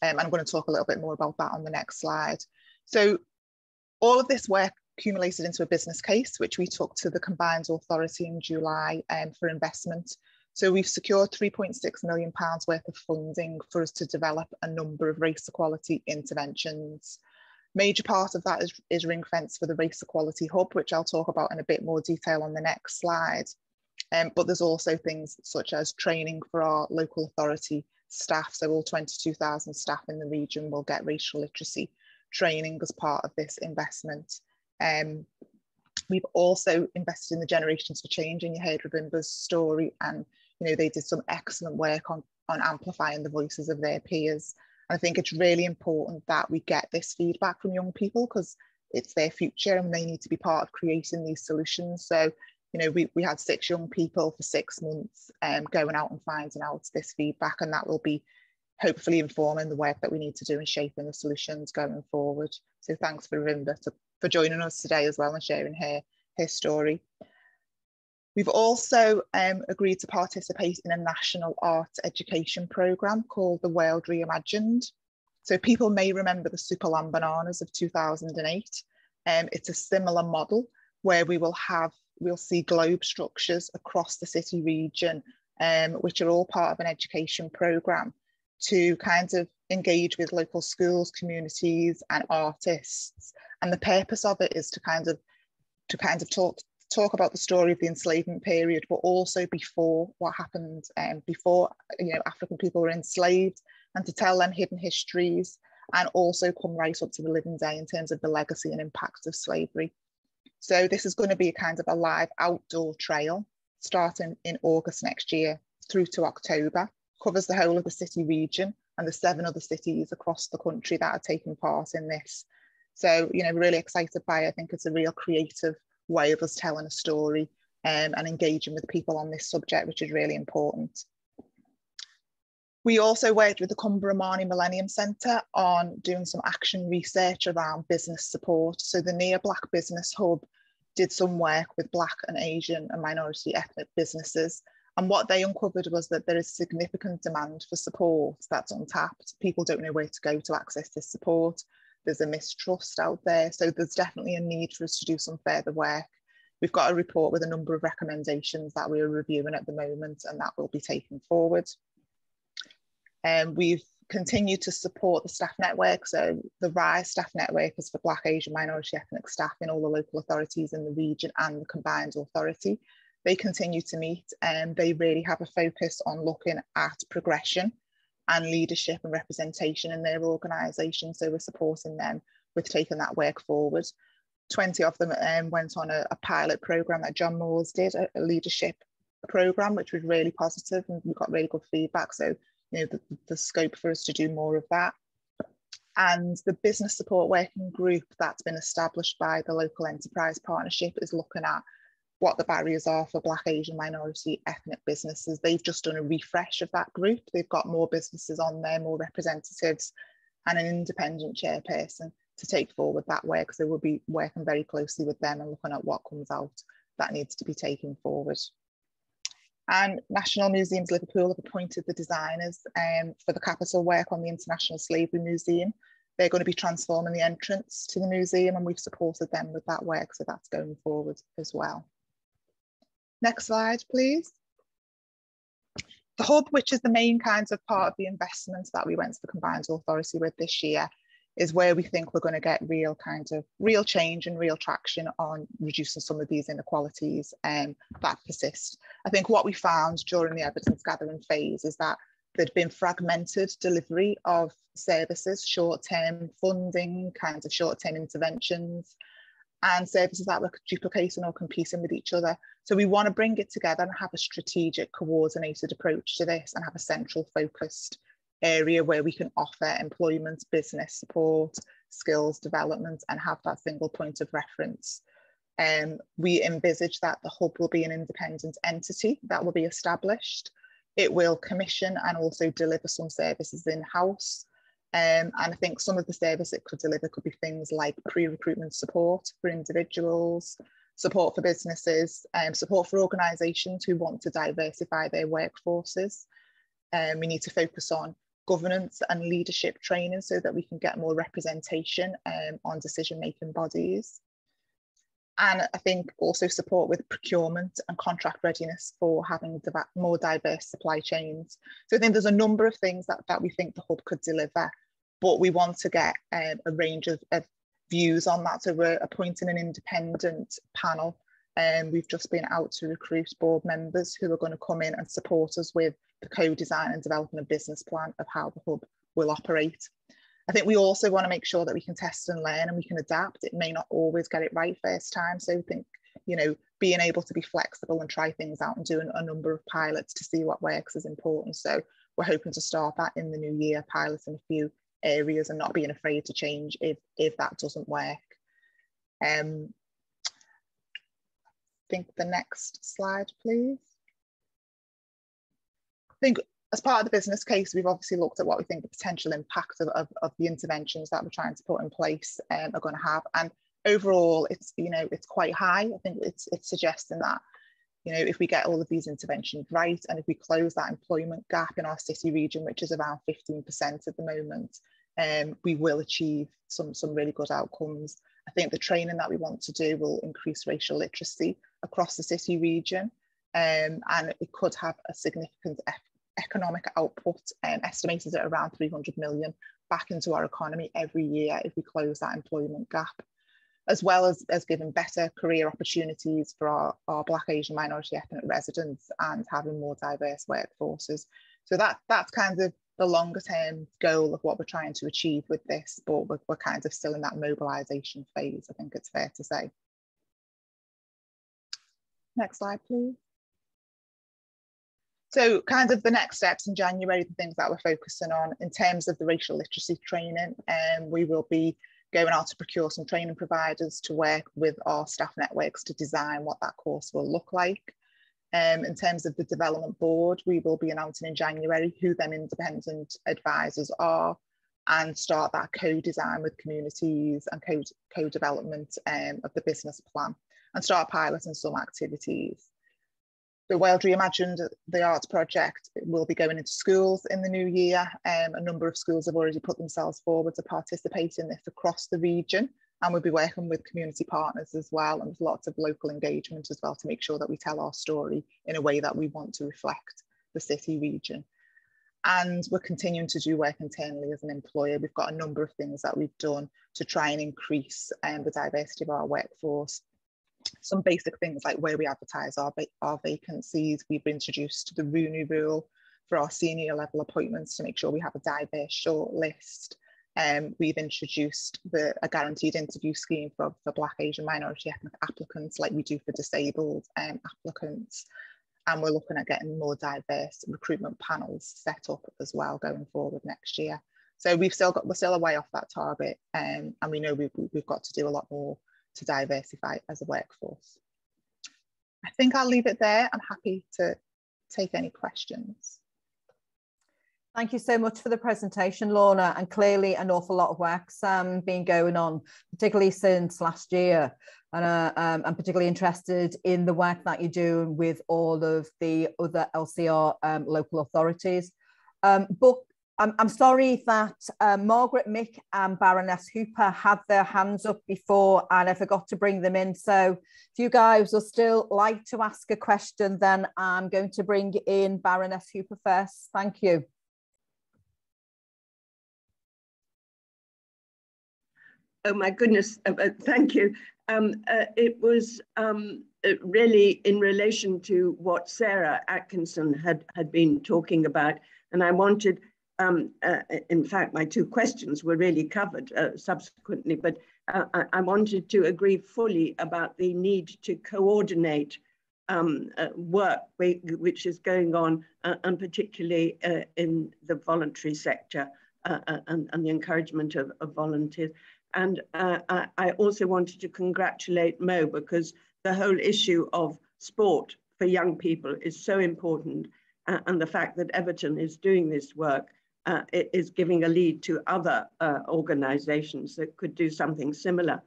Um, and I'm going to talk a little bit more about that on the next slide. So all of this work accumulated into a business case, which we took to the combined authority in July um, for investment. So we've secured 3.6 million pounds worth of funding for us to develop a number of race equality interventions. Major part of that is, is ring fence for the Race Equality Hub, which I'll talk about in a bit more detail on the next slide. Um, but there's also things such as training for our local authority staff. So all 22,000 staff in the region will get racial literacy training as part of this investment. Um, we've also invested in the Generations for Change, and you heard Ruvimbo's story, and you know they did some excellent work on, on amplifying the voices of their peers I think it's really important that we get this feedback from young people because it's their future and they need to be part of creating these solutions. So, you know, we, we had six young people for six months um, going out and finding out this feedback, and that will be hopefully informing the work that we need to do and shaping the solutions going forward. So thanks for Ruvimbo for joining us today as well and sharing her, her story. We've also um, agreed to participate in a national art education programme called The World Reimagined. So people may remember the Superlambananas of 2008. Um, it's a similar model where we will have, we'll see globe structures across the city region, um, which are all part of an education programme to kind of engage with local schools, communities and artists. And the purpose of it is to kind of to kind of talk talk about the story of the enslavement period, but also before what happened, um, before you know African people were enslaved, and to tell them hidden histories, and also come right up to the living day in terms of the legacy and impacts of slavery. So this is going to be a kind of a live outdoor trail starting in August next year through to October, covers the whole of the city region and the seven other cities across the country that are taking part in this. So, you know, really excited by it. I think it's a real creative way of us telling a story um, and engaging with people on this subject, which is really important. We also worked with the Kuumba Imani Millennium Centre on doing some action research around business support. So the Near Black Business Hub did some work with Black and Asian and minority ethnic businesses. And what they uncovered was that there is significant demand for support that's untapped. People don't know where to go to access this support there's a mistrust out there. So there's definitely a need for us to do some further work. We've got a report with a number of recommendations that we're reviewing at the moment and that will be taken forward. And um, we've continued to support the staff network. So the RISE staff network is for Black, Asian, minority ethnic staff in all the local authorities in the region and the combined authority. They continue to meet and they really have a focus on looking at progression and leadership and representation in their organisation. So we're supporting them with taking that work forward. 20 of them um, went on a, a, pilot programme that John Moores did, a, a, leadership programme, which was really positive and we got really good feedback. So, you know, the, the scope for us to do more of that. And the business support working group that's been established by the local enterprise partnership is looking at what the barriers are for Black, Asian, minority, ethnic businesses. They've just done a refresh of that group. They've got more businesses on there, more representatives, and an independent chairperson to take forward that work. they will be working very closely with them and looking at what comes out that needs to be taken forward. And National Museums Liverpool have appointed the designers um, for the capital work on the International Slavery Museum. They're going to be transforming the entrance to the museum and we've supported them with that work, so that's going forward as well. Next slide, please. The hub, which is the main kind of part of the investments that we went to the combined authority with this year, is where we think we're going to get real kind of real change and real traction on reducing some of these inequalities um, that persist. I think what we found during the evidence gathering phase is that there'd been fragmented delivery of services, short-term funding, kinds of short-term interventions, and services that were duplicating or competing with each other. So we want to bring it together and have a strategic coordinated approach to this and have a central focused area where we can offer employment, business support, skills development and have that single point of reference. Um, we envisage that the hub will be an independent entity that will be established. It will commission and also deliver some services in-house. Um, and I think some of the service it could deliver could be things like pre-recruitment support for individuals, support for businesses, um, support for organisations who want to diversify their workforces. Um, we need to focus on governance and leadership training so that we can get more representation um, on decision making bodies. And I think also support with procurement and contract readiness for having more diverse supply chains. So I think there's a number of things that, that we think the hub could deliver, but we want to get um, a range of, of views on that. So we're appointing an independent panel and um, we've just been out to recruit board members who are going to come in and support us with the co-design and developing a business plan of how the hub will operate. I think we also want to make sure that we can test and learn and we can adapt. It may not always get it right first time. So I think, you know, being able to be flexible and try things out and doing a number of pilots to see what works is important. So we're hoping to start that in the new year, piloting a few areas and not being afraid to change if, if that doesn't work. Um, I think the next slide, please. I think as part of the business case, we've obviously looked at what we think the potential impact of, of, of the interventions that we're trying to put in place um, are going to have. And overall, it's you know it's quite high. I think it's it's suggesting that you know if we get all of these interventions right, and if we close that employment gap in our city region, which is around 15% at the moment, um, we will achieve some some really good outcomes. I think the training that we want to do will increase racial literacy across the city region. Um, and it could have a significant economic output um, estimated at around 300 million back into our economy every year if we close that employment gap, as well as, as giving better career opportunities for our, our Black, Asian, minority ethnic residents and having more diverse workforces. So that, that's kind of the longer term goal of what we're trying to achieve with this, but we're, we're kind of still in that mobilisation phase, I think it's fair to say. Next slide, please. So kind of the next steps in January, the things that we're focusing on in terms of the racial literacy training, um, we will be going out to procure some training providers to work with our staff networks to design what that course will look like. Um, in terms of the development board, we will be announcing in January who them independent advisors are and start that co-design with communities and co-development um, of the business plan and start piloting some activities. The World Reimagined, the arts project, will be going into schools in the new year. Um, a number of schools have already put themselves forward to participate in this across the region. And we'll be working with community partners as well. And there's lots of local engagement as well to make sure that we tell our story in a way that we want to reflect the city region. And we're continuing to do work internally as an employer. We've got a number of things that we've done to try and increase um, the diversity of our workforce some basic things like where we advertise our, our vacancies. We've introduced the Rooney rule for our senior level appointments to make sure we have a diverse short list. Um, we've introduced the, a guaranteed interview scheme for, for Black, Asian, minority ethnic applicants like we do for disabled um, applicants. And we're looking at getting more diverse recruitment panels set up as well going forward next year. So we've still got, we're still a way off that target um, and we know we've, we've got to do a lot more to diversify as a workforce. I think I'll leave it there. I'm happy to take any questions. Thank you so much for the presentation, Lorna, and clearly an awful lot of work's um, been going on, particularly since last year. And uh, um, I'm particularly interested in the work that you're doing with all of the other LCR um, local authorities. Um, I'm, I'm sorry that uh, Margaret Mick and Baroness Hooper had their hands up before and I forgot to bring them in. So if you guys would still like to ask a question, then I'm going to bring in Baroness Hooper first. Thank you. Oh my goodness, uh, uh, thank you. Um, uh, it was um, uh, really in relation to what Sarah Atkinson had, had been talking about. And I wanted um, uh, in fact, my two questions were really covered uh, subsequently, but uh, I, wanted to agree fully about the need to coordinate um, uh, work which is going on, uh, and particularly uh, in the voluntary sector and, and, the encouragement of, of volunteers. And I, I also wanted to congratulate Mo because the whole issue of sport for young people is so important. and the fact that Everton is doing this work uh, is giving a lead to other uh, organizations that could do something similar.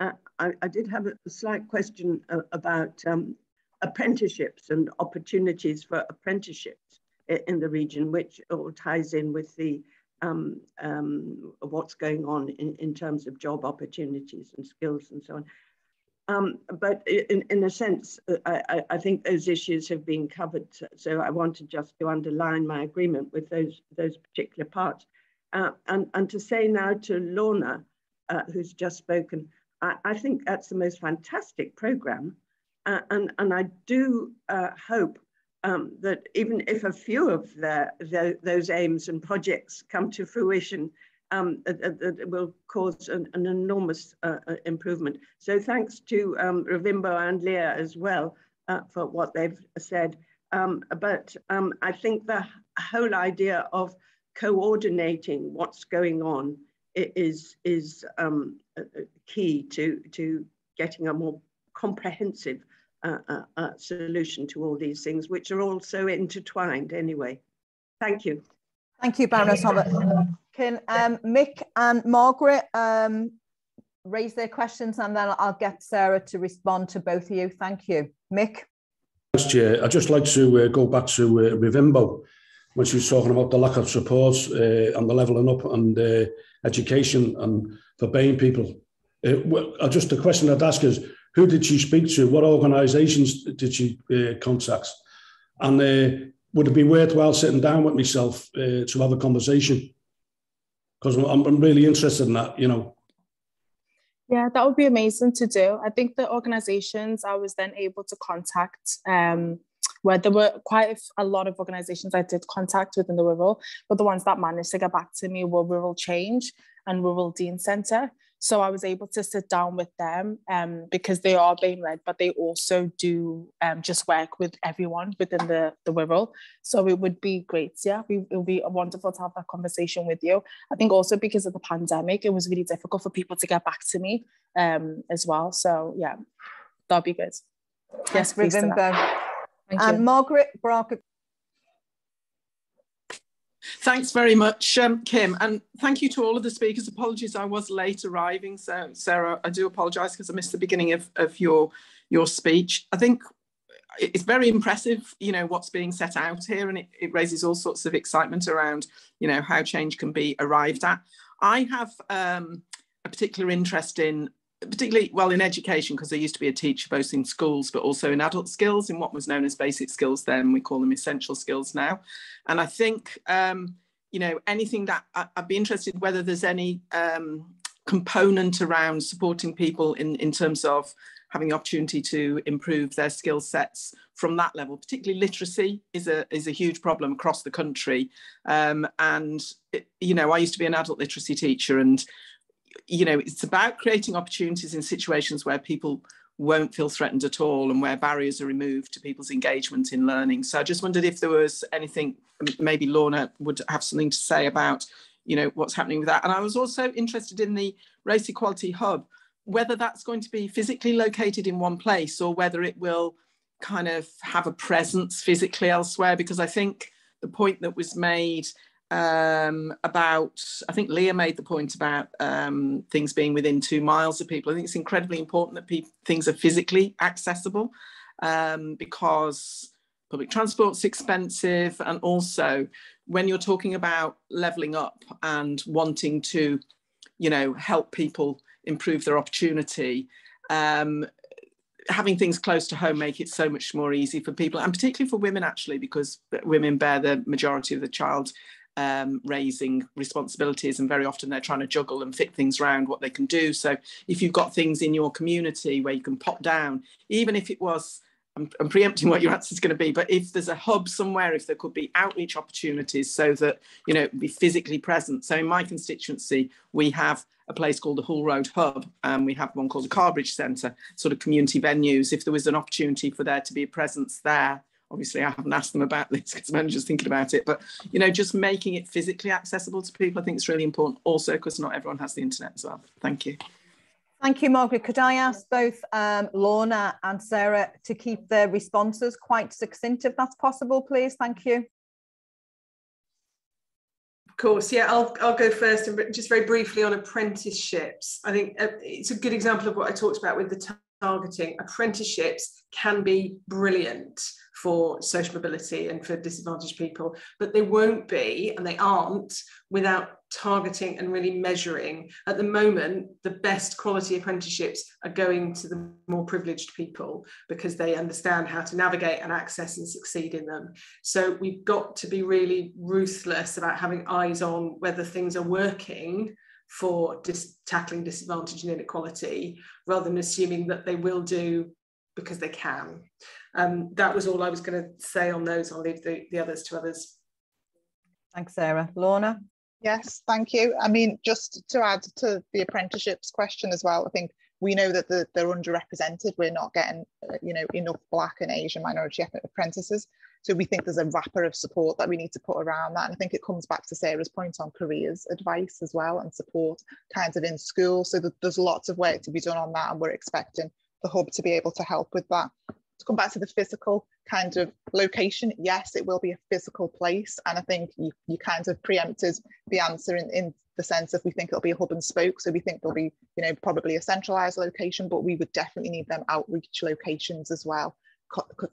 Uh, I, I, did have a slight question uh, about um, apprenticeships and opportunities for apprenticeships in the region, which all ties in with the um, um, what's going on in, in terms of job opportunities and skills and so on. Um, but in, in a sense, uh, I, I think those issues have been covered. So I wanted just to underline my agreement with those, those particular parts. Uh, and, and to say now to Lorna, uh, who's just spoken, I, I, think that's the most fantastic program. Uh, and, and I do uh, hope um, that even if a few of the, the, those aims and projects come to fruition, um, that, will cause an, an enormous uh, uh, improvement. So thanks to um, Ruvimbo and Leah as well uh, for what they've said. Um, but um, I think the whole idea of coordinating what's going on is, is um, key to, to getting a more comprehensive uh, uh, solution to all these things, which are all so intertwined anyway. Thank you. Thank you, Baroness Hooper. Can um, Mick and Margaret um, raise their questions and then I'll get Sarah to respond to both of you. Thank you. Mick? Thanks, Chair. I'd just like to uh, go back to uh, Ruvimbo when she was talking about the lack of support uh, and the levelling up and uh, education and for BAME people. Uh, well, just a question I'd ask is, who did she speak to? What organisations did she uh, contact? And uh, would it be worthwhile sitting down with myself uh, to have a conversation? Because I'm, I'm really interested in that, you know. Yeah, that would be amazing to do. I think the organizations I was then able to contact, um, where there were quite a, lot of organizations I did contact within the Wirral, but the ones that managed to get back to me were Wirral Change and Rural Dean Centre. So I was able to sit down with them um, because they are being led, but they also do um, just work with everyone within the, the Wirral. So it would be great. Yeah, we, it would be wonderful to have that conversation with you. I think also because of the pandemic, it was really difficult for people to get back to me um, as well. So yeah, that'd be good. Yes, Remember. And Margaret Brock Thanks very much, um, Kim, and thank you to all of the speakers. Apologies, I was late arriving, so Sarah, I do apologise because I missed the beginning of, of your your speech. I think it's very impressive, you know, what's being set out here, and it, it raises all sorts of excitement around, you know, how change can be arrived at. I have um, a particular interest in particularly well in education because I used to be a teacher both in schools but also in adult skills in what was known as basic skills then we call them essential skills now. And I think um, you know anything that I, would be interested whether there's any um, component around supporting people in in terms of having the opportunity to improve their skill sets from that level. Particularly literacy is a is a huge problem across the country. Um, and it, you know I used to be an adult literacy teacher and you know, it's about creating opportunities in situations where people won't feel threatened at all and where barriers are removed to people's engagement in learning. So I just wondered if there was anything, maybe Lorna would have something to say about, you know, what's happening with that. And I was also interested in the Race Equality Hub, whether that's going to be physically located in one place or whether it will kind of have a presence physically elsewhere, because I think the point that was made um, about, I think Leah made the point about um, things being within two miles of people. I think it's incredibly important that pe- things are physically accessible um, because public transport's expensive. And also, when you're talking about levelling up and wanting to, you know, help people improve their opportunity, um, having things close to home make it so much more easy for people and particularly for women actually because women bear the majority of the child um, raising responsibilities and very often they're trying to juggle and fit things around what they can do so if you've got things in your community where you can pop down even if it was I'm, I'm preempting what your answer is going to be but if there's a hub somewhere if there could be outreach opportunities so that you know it would be physically present so in my constituency we have a place called the Hull Road Hub, and we have one called the Carbridge Centre, sort of community venues. If there was an opportunity for there to be a presence there, obviously I haven't asked them about this because I'm just thinking about it, but you know, just making it physically accessible to people, I think it's really important also because not everyone has the internet as well. Thank you. Thank you, Margaret. Could I ask both um, Lorna and Sarah to keep their responses quite succinct, if that's possible, please? Thank you. Of course, yeah, I'll, I'll go first and just very briefly on apprenticeships. I think uh, it's a good example of what I talked about with the targeting apprenticeships can be brilliant for social mobility and for disadvantaged people, but they won't be, and they aren't, without targeting and really measuring. At the moment, the best quality apprenticeships are going to the more privileged people because they understand how to navigate and access and succeed in them. So we've got to be really ruthless about having eyes on whether things are working for dis tackling disadvantage and inequality rather than assuming that they will do because they can. Um, that was all I was going to say on those. I'll leave the, the others to others. Thanks, Sarah. Lorna? Yes, thank you. I mean, just to add to the apprenticeships question as well, I think we know that the, they're underrepresented. We're not getting, uh, you know, enough Black and Asian minority apprentices. So we think there's a wrapper of support that we need to put around that. And I think it comes back to Sarah's point on careers advice as well and support kind of in school. So there's lots of work to be done on that. And we're expecting the hub to be able to help with that to come back to the physical kind of location, yes, it will be a physical place. And I think you, you kind of preempted the answer in, in the sense of we think it'll be a hub and spoke. So we think there'll be, you know, probably a centralized location, but we would definitely need them outreach locations as well.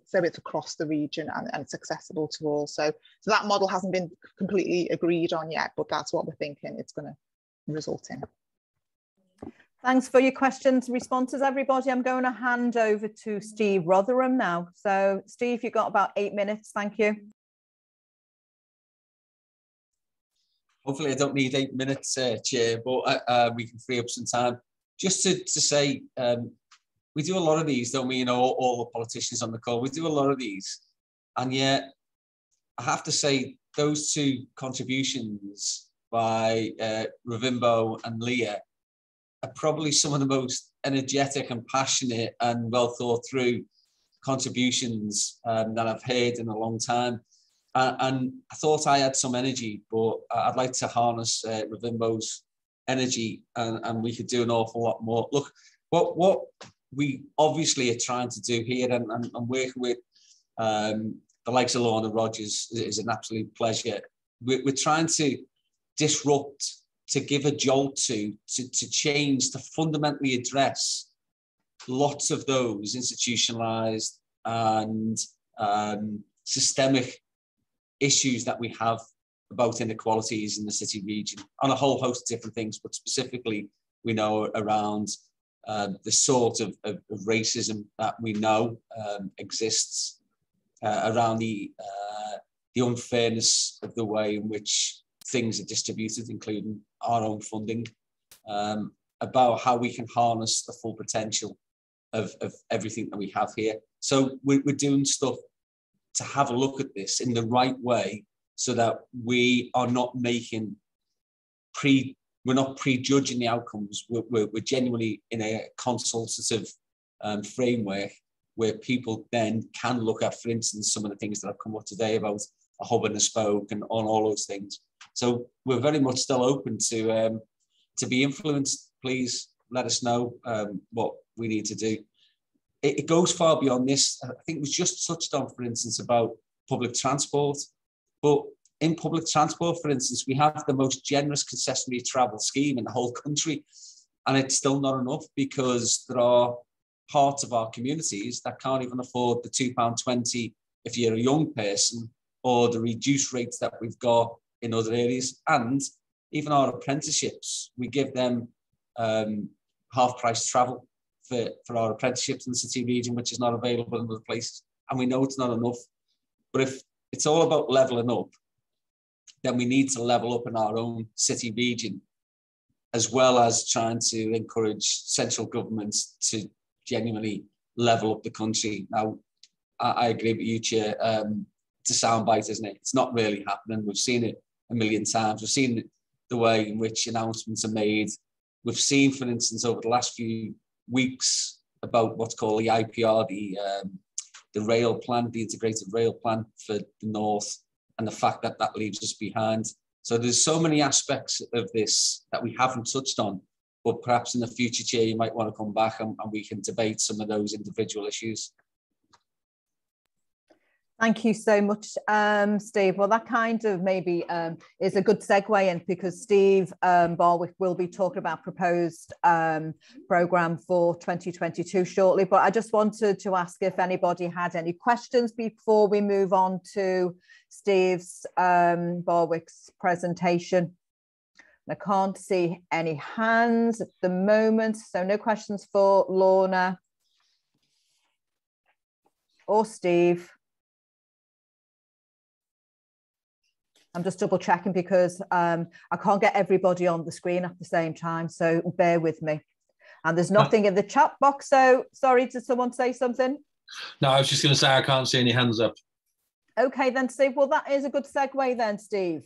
So it's across the region and, and it's accessible to all. So, so that model hasn't been completely agreed on yet, but that's what we're thinking it's going to result in. Thanks for your questions and responses, everybody. I'm going to hand over to Steve Rotheram now. So, Steve, you've got about eight minutes. Thank you. Hopefully, I don't need eight minutes, uh, Chair, but uh, uh, we can free up some time. Just to, to say, um, we do a lot of these, don't we? You know, all, all the politicians on the call, we do a lot of these. And yet, I have to say, those two contributions by uh, Ruvimbo and Leah are probably some of the most energetic and passionate and well thought through contributions um, that I've heard in a long time. And I thought I had some energy, but I'd like to harness uh, Ruvimbo's energy and, and we could do an awful lot more. Look, what, what we obviously are trying to do here and, and, and working with um, the likes of Lorna Rogers is an absolute pleasure. We're, we're trying to disrupt to give a jolt to, to, to change, to fundamentally address lots of those institutionalized and um, systemic issues that we have about inequalities in the city region on a whole host of different things, but specifically we know around uh, the sort of, of, of, racism that we know um, exists uh, around the, uh, the unfairness of the way in which things are distributed, including our own funding, um, about how we can harness the full potential of, of everything that we have here. So we're, we're doing stuff to have a look at this in the right way so that we are not making pre we're not prejudging the outcomes we're, we're, we're genuinely in a consultative um, framework where people then can look at for instance some of the things that have come up today about a hub and a spoke and on all those things so we're very much still open to um, to be influenced. Please let us know um, what we need to do. It, it, goes far beyond this. I think we just touched on, for instance, about public transport. But in public transport, for instance, we have the most generous concessionary travel scheme in the whole country. And it's still not enough because there are parts of our communities that can't even afford the £2.20 if you're a young person or the reduced rates that we've got in other areas. And even our apprenticeships, we give them um, half price travel for, for our apprenticeships in the city region, which is not available in other places. And we know it's not enough. But if it's all about levelling up, then we need to level up in our own city region, as well as trying to encourage central governments to genuinely level up the country. Now, I, I agree with you, Chair. Um, it's a soundbite, isn't it? It's not really happening. We've seen it a million times. We've seen the way in which announcements are made. We've seen, for instance, over the last few weeks about what's called the IPR, the um, the rail plan, the integrated rail plan for the north, and the fact that that leaves us behind. So there's so many aspects of this that we haven't touched on, but perhaps in the future, Chair, you might want to come back and, and we can debate some of those individual issues. Thank you so much, um, Steve. Well, that kind of maybe um, is a good segue in because Steve um, Barwick will be talking about proposed um, programme for 2022 shortly. But I just wanted to ask if anybody had any questions before we move on to Steve's um, Barwick's presentation. I can't see any hands at the moment, so no questions for Lorna or Steve. I'm just double checking because um, I can't get everybody on the screen at the same time. So bear with me. And there's nothing in the chat box. So sorry, did someone say something? No, I was just going to say I can't see any hands up. Okay, then, Steve. Well, that is a good segue then, Steve,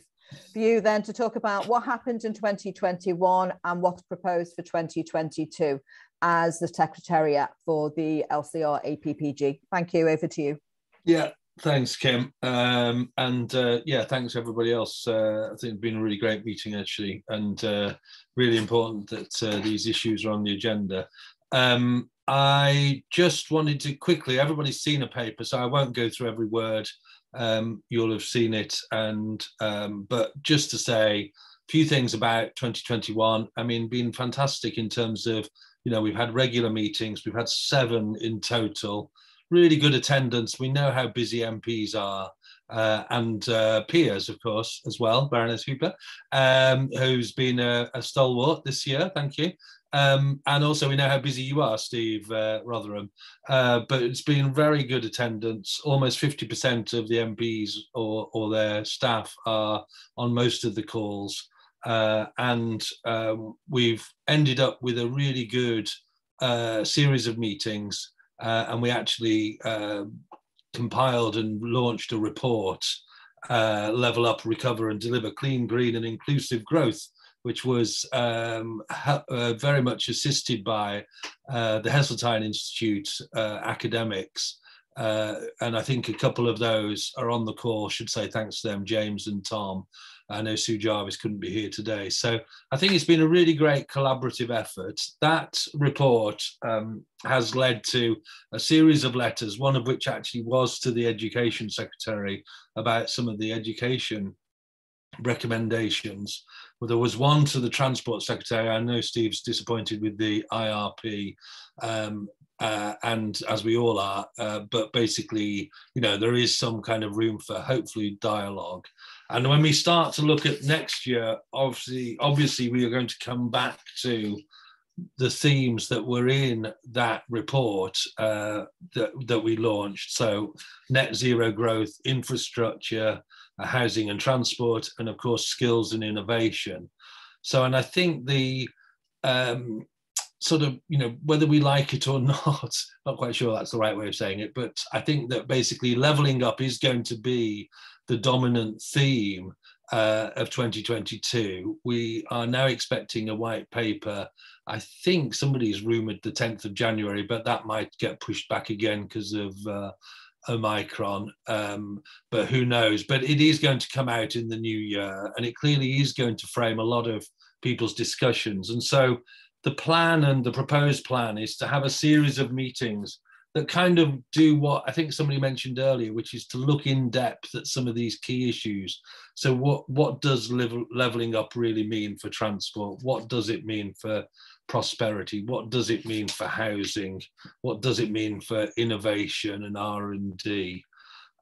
for you then to talk about what happened in 2021 and what's proposed for 2022 as the Secretariat for the LCR APPG. Thank you. Over to you. Yeah, Thanks, Kim. Um, and uh, yeah, thanks everybody else. Uh, I think it's been a really great meeting actually, and uh, really important that uh, these issues are on the agenda. Um, I just wanted to quickly, everybody's seen a paper, so I won't go through every word. Um, you'll have seen it, and um, but just to say a few things about 2021. I mean, been fantastic in terms of you know we've had regular meetings. We've had seven in total really good attendance. We know how busy MPs are. Uh, and uh, peers, of course, as well, Baroness Hooper, um, who's been a, a, stalwart this year. Thank you. Um, and also, we know how busy you are, Steve uh, Rotheram. Uh, but it's been very good attendance. Almost 50% of the MPs or, or their staff are on most of the calls. Uh, and um, we've ended up with a really good uh, series of meetings uh, and we actually uh, compiled and launched a report, uh, Level Up, Recover and Deliver Clean, Green and Inclusive Growth, which was um, uh, very much assisted by uh, the Heseltine Institute uh, academics. and I think a couple of those are on the call, should say thanks to them, James and Tom. I know Sue Jarvis couldn't be here today. So I think it's been a really great collaborative effort. That report um, has led to a series of letters, one of which actually was to the Education Secretary about some of the education recommendations. Well, there was one to the Transport Secretary. I know Steve's disappointed with the IRP, um, uh, and as we all are, uh, but basically, you know, there is some kind of room for hopefully dialogue. And when we start to look at next year, obviously, obviously, we are going to come back to the themes that were in that report uh, that, that we launched. So, net zero growth, infrastructure, uh, housing and transport, and of course, skills and innovation. So, and I think the um, sort of, you know, whether we like it or not, not quite sure that's the right way of saying it, but I think that basically leveling up is going to be the dominant theme uh, of 2022. We are now expecting a white paper. I think somebody's rumored the 10th of January, but that might get pushed back again because of uh, Omicron. Um, but who knows? But it is going to come out in the new year, and it clearly is going to frame a lot of people's discussions. And so the plan and the proposed plan is to have a series of meetings that kind of do what I think somebody mentioned earlier, which is to look in depth at some of these key issues. So, what what does level, leveling up really mean for transport? What does it mean for prosperity? What does it mean for housing? What does it mean for innovation and R and D?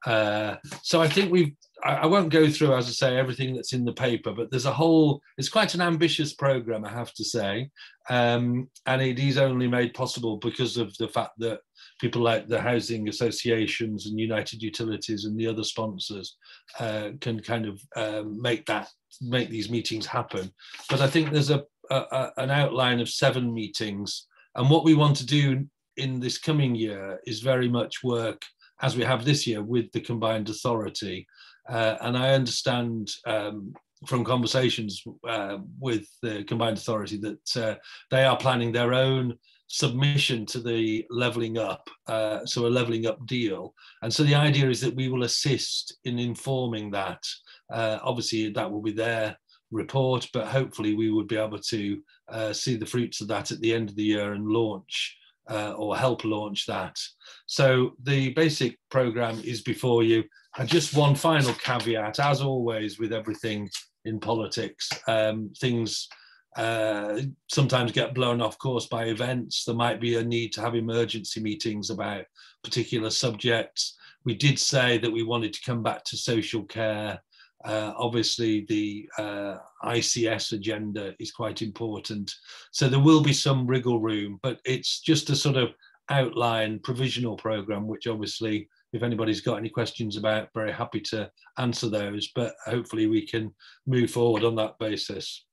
Uh, so I think we've. I, won't go through, as I say, everything that's in the paper, but there's a whole. It's quite an ambitious program, I have to say, um, and it is only made possible because of the fact that people like the housing associations and United Utilities and the other sponsors uh, can kind of um, make that make these meetings happen. But I think there's a, a, an outline of seven meetings, and what we want to do in this coming year is very much work as we have this year with the combined authority. Uh, and I understand um, from conversations uh, with the combined authority that uh, they are planning their own submission to the leveling up, uh, so a leveling up deal. And so the idea is that we will assist in informing that. Uh, obviously, that will be their report, but hopefully we would be able to uh, see the fruits of that at the end of the year and launch uh, or help launch that. So the basic program is before you. And just one final caveat, as always with everything in politics, um, things uh, sometimes get blown off course by events. There might be a need to have emergency meetings about particular subjects. We did say that we wanted to come back to social care. Uh, obviously, the uh, ICS agenda is quite important. So there will be some wriggle room, but it's just a sort of outline provisional program, which obviously, if anybody's got any questions about, very happy to answer those. But hopefully, we can move forward on that basis.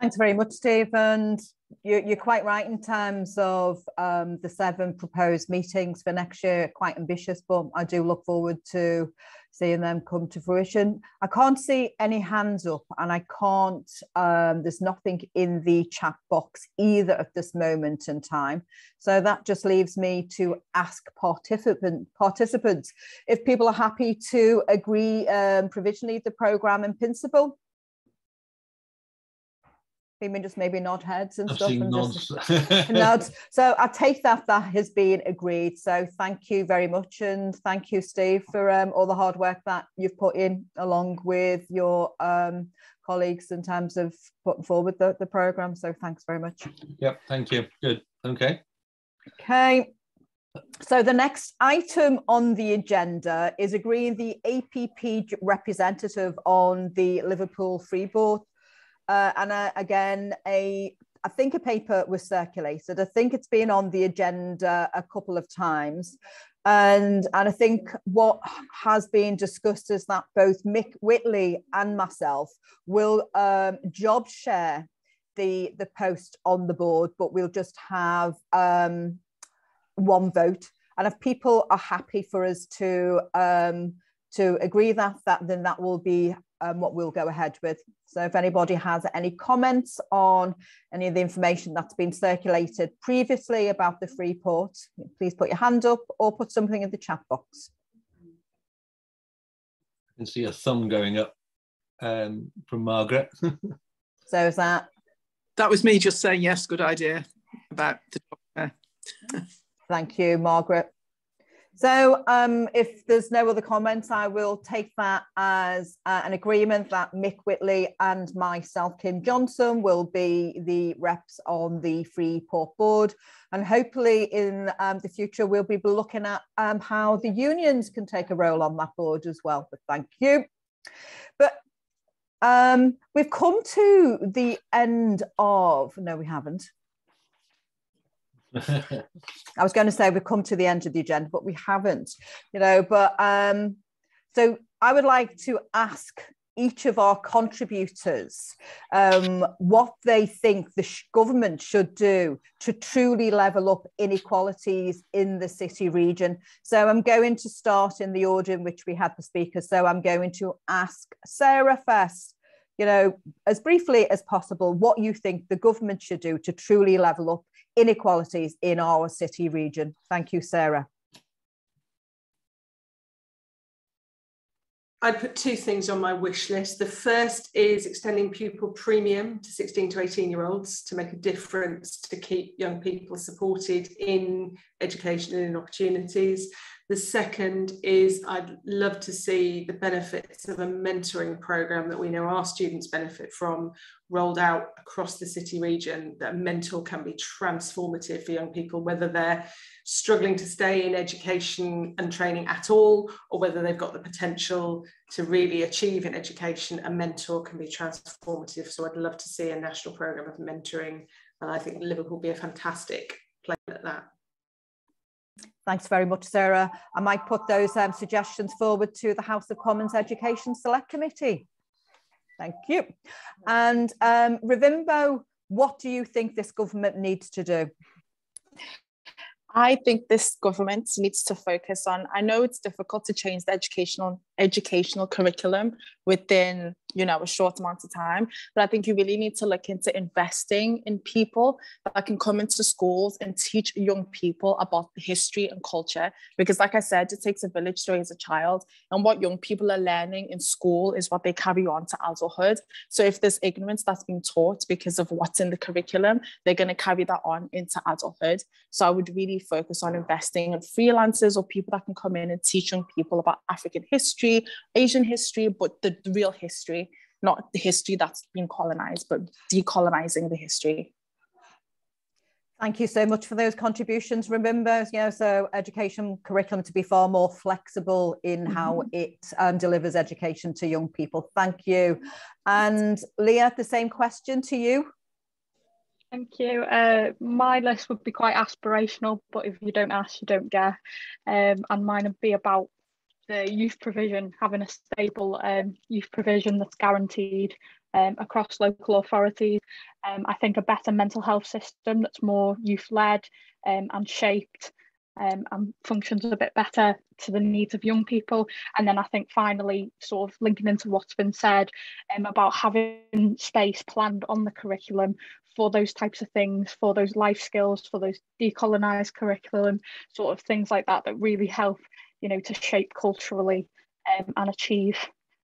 Thanks very much, Steve. And you're, quite right in terms of um, the seven proposed meetings for next year, quite ambitious, but I do look forward to seeing them come to fruition. I can't see any hands up and I can't, um, there's nothing in the chat box either at this moment in time. So that just leaves me to ask participant, participants if people are happy to agree um, provisionally the programme in principle Women just maybe nod heads and I've stuff. And nods. just nods. So I take that that has been agreed. So thank you very much, and thank you, Steve, for um, all the hard work that you've put in, along with your um, colleagues in terms of putting forward the, the program. So thanks very much. Yep, thank you. Good. Okay. Okay. So the next item on the agenda is agreeing the APP representative on the Liverpool Freeport uh, and uh, again, a I think a paper was circulated. I think it's been on the agenda a couple of times. And, and I think what has been discussed is that both Mick Whitley and myself will um, job share the, the post on the board, but we'll just have um, one vote. And if people are happy for us to um, to agree that, that then that will be um, what we'll go ahead with. So if anybody has any comments on any of the information that's been circulated previously about the Freeport, please put your hand up or put something in the chat box. I can see a thumb going up um, from Margaret. so is that? That was me just saying yes, good idea about the. Thank you, Margaret. So um, if there's no other comments, I will take that as uh, an agreement that Mick Whitley and myself, Kim Johnson, will be the reps on the Freeport board. And hopefully in um, the future, we'll be looking at um, how the unions can take a role on that board as well. But thank you. But um, we've come to the end of, no, we haven't. I was going to say we've come to the end of the agenda, but we haven't, you know. But um, so I would like to ask each of our contributors um, what they think the sh- government should do to truly level up inequalities in the city region. So I'm going to start in the order in which we had the speakers. So I'm going to ask Sarah first you know, as briefly as possible, what you think the government should do to truly level up inequalities in our city region. Thank you, Sarah. I'd put two things on my wish list. The first is extending pupil premium to 16 to 18 year olds to make a difference to keep young people supported in education and opportunities. The second is I'd love to see the benefits of a mentoring program that we know our students benefit from rolled out across the city region. That a mentor can be transformative for young people, whether they're struggling to stay in education and training at all, or whether they've got the potential to really achieve in education, a mentor can be transformative. So I'd love to see a national program of mentoring. And I think Liverpool will be a fantastic place at that. Thanks very much, Sarah. I might put those um, suggestions forward to the House of Commons Education Select Committee. Thank you. And um, what do you think this government needs to do? I think this government needs to focus on. I know it's difficult to change the educational educational curriculum within you know a short amount of time. But i think you really need to look into investing in people that can come into schools and teach young people about the history and culture. Because like i said it takes a village to raise a child. And what young people are learning in school is what they carry on to adulthood. So if there's ignorance that's being taught because of what's in the curriculum they're going to carry that on into adulthood. So i would really focus on investing in freelancers or people that can come in and teach young people about african history asian history but the, the real history not the history that's been colonized, but decolonizing the history. Thank you so much for those contributions. Remember, you know, so education curriculum to be far more flexible in how mm-hmm. it um, delivers education to young people. Thank you. And Leah, the same question to you. Thank you. Uh, my list would be quite aspirational, but if you don't ask, you don't get. Um, and mine would be about the youth provision, having a stable um, youth provision that's guaranteed um, across local authorities. Um, I think a better mental health system that's more youth led um, and shaped um, and functions a bit better to the needs of young people. And then I think finally, sort of linking into what's been said um, about having space planned on the curriculum for those types of things, for those life skills, for those decolonised curriculum, sort of things like that that really help you know, to shape culturally um, and achieve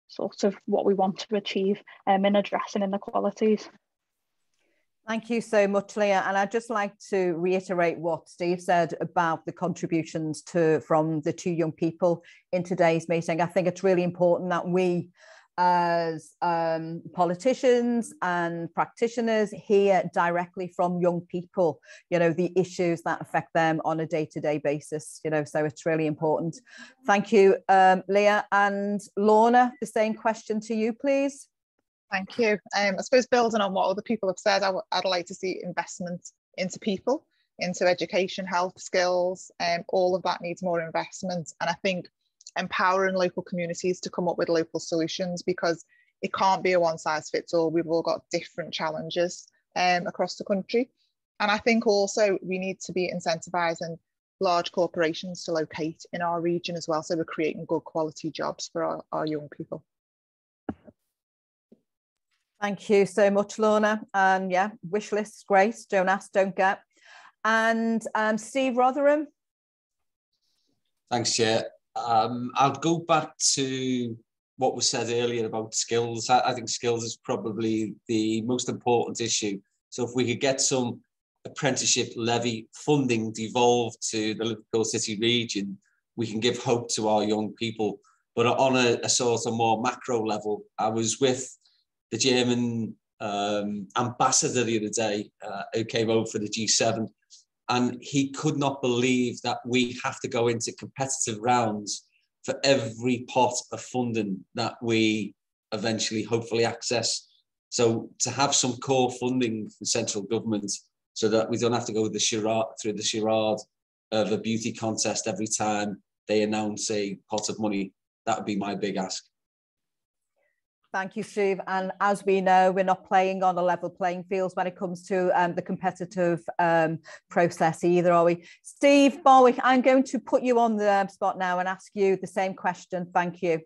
sort of what we want to achieve um, in addressing inequalities. Thank you so much, Leah. And I'd just like to reiterate what Steve said about the contributions to from the two young people in today's meeting. I think it's really important that we as um, politicians and practitioners hear directly from young people, you know, the issues that affect them on a day-to-day basis, you know, so it's really important. Thank you, um, Leah. And Lorna, the same question to you, please. Thank you. Um, I suppose building on what other people have said, i w- I'd like to see investment into people, into education, health, skills, um, all of that needs more investment. And I think empowering local communities to come up with local solutions because it can't be a one size fits all. We've all got different challenges um, across the country. And I think also we need to be incentivizing large corporations to locate in our region as well. So we're creating good quality jobs for our, our young people. Thank you so much, Lorna. And yeah, wish list, great. Don't ask, don't get. And um, Steve Rotheram. Thanks, Chair. Um, I'll go back to what was said earlier about skills. I, I, think skills is probably the most important issue. So if we could get some apprenticeship levy funding devolved to the Liverpool City region, we can give hope to our young people. But on a, a sort of more macro level, I was with the German um, ambassador the other day uh, who came over for the G7 and he could not believe that we have to go into competitive rounds for every pot of funding that we eventually hopefully access. So to have some core funding from central government so that we don't have to go the charade, through the charade of a beauty contest every time they announce a pot of money, that would be my big ask. Thank you, Steve. And as we know, we're not playing on a level playing field when it comes to um, the competitive um, process either, are we? Steve Barwick, I'm going to put you on the spot now and ask you the same question. Thank you.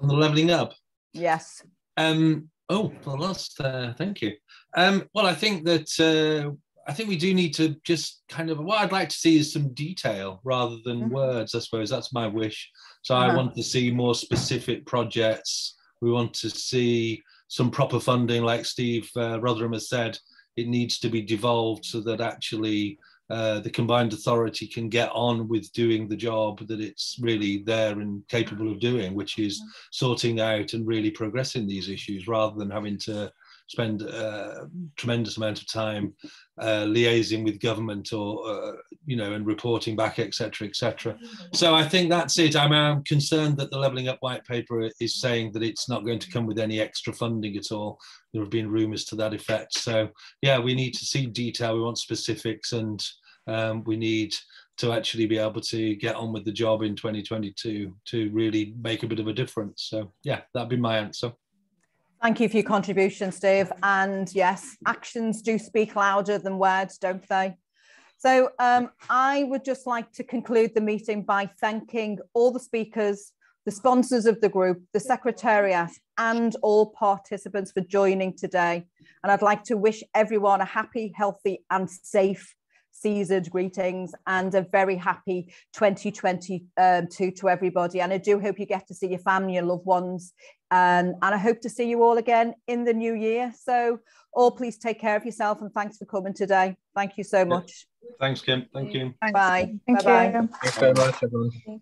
On the levelling up? Yes. Um, oh, well, that's, uh, thank you. Um, well, I think that uh, I think we do need to just kind of what I'd like to see is some detail rather than mm -hmm. words. I suppose that's my wish. So uh -huh. I uh-huh. want to see more specific projects we want to see some proper funding, like Steve uh, Rotheram has said. It needs to be devolved so that actually uh, the combined authority can get on with doing the job that it's really there and capable of doing, which is sorting out and really progressing these issues rather than having to spend a tremendous amount of time uh, liaising with government or uh, you know and reporting back etc etc so i think that's it. I'm, I'm concerned that the leveling up white paper is saying that it's not going to come with any extra funding at all. There have been rumors to that effect. So yeah we need to see detail. We want specifics and um, we need to actually be able to get on with the job in 2022 to really make a bit of a difference. So yeah that'd be my answer Thank you for your contribution, Steve. And yes, actions do speak louder than words, don't they? So um, I would just like to conclude the meeting by thanking all the speakers the sponsors of the group, the Secretariat, and all participants for joining today. And I'd like to wish everyone a happy, healthy, and safe seasoned greetings and a very happy 2022 um, to everybody. And I do hope you get to see your family and loved ones. Um, and I hope to see you all again in the new year. So all please take care of yourself and thanks for coming today. Thank you so much. Thanks, Kim. Thank you. Bye. Thank Bye-bye. you. Thanks very much, everyone.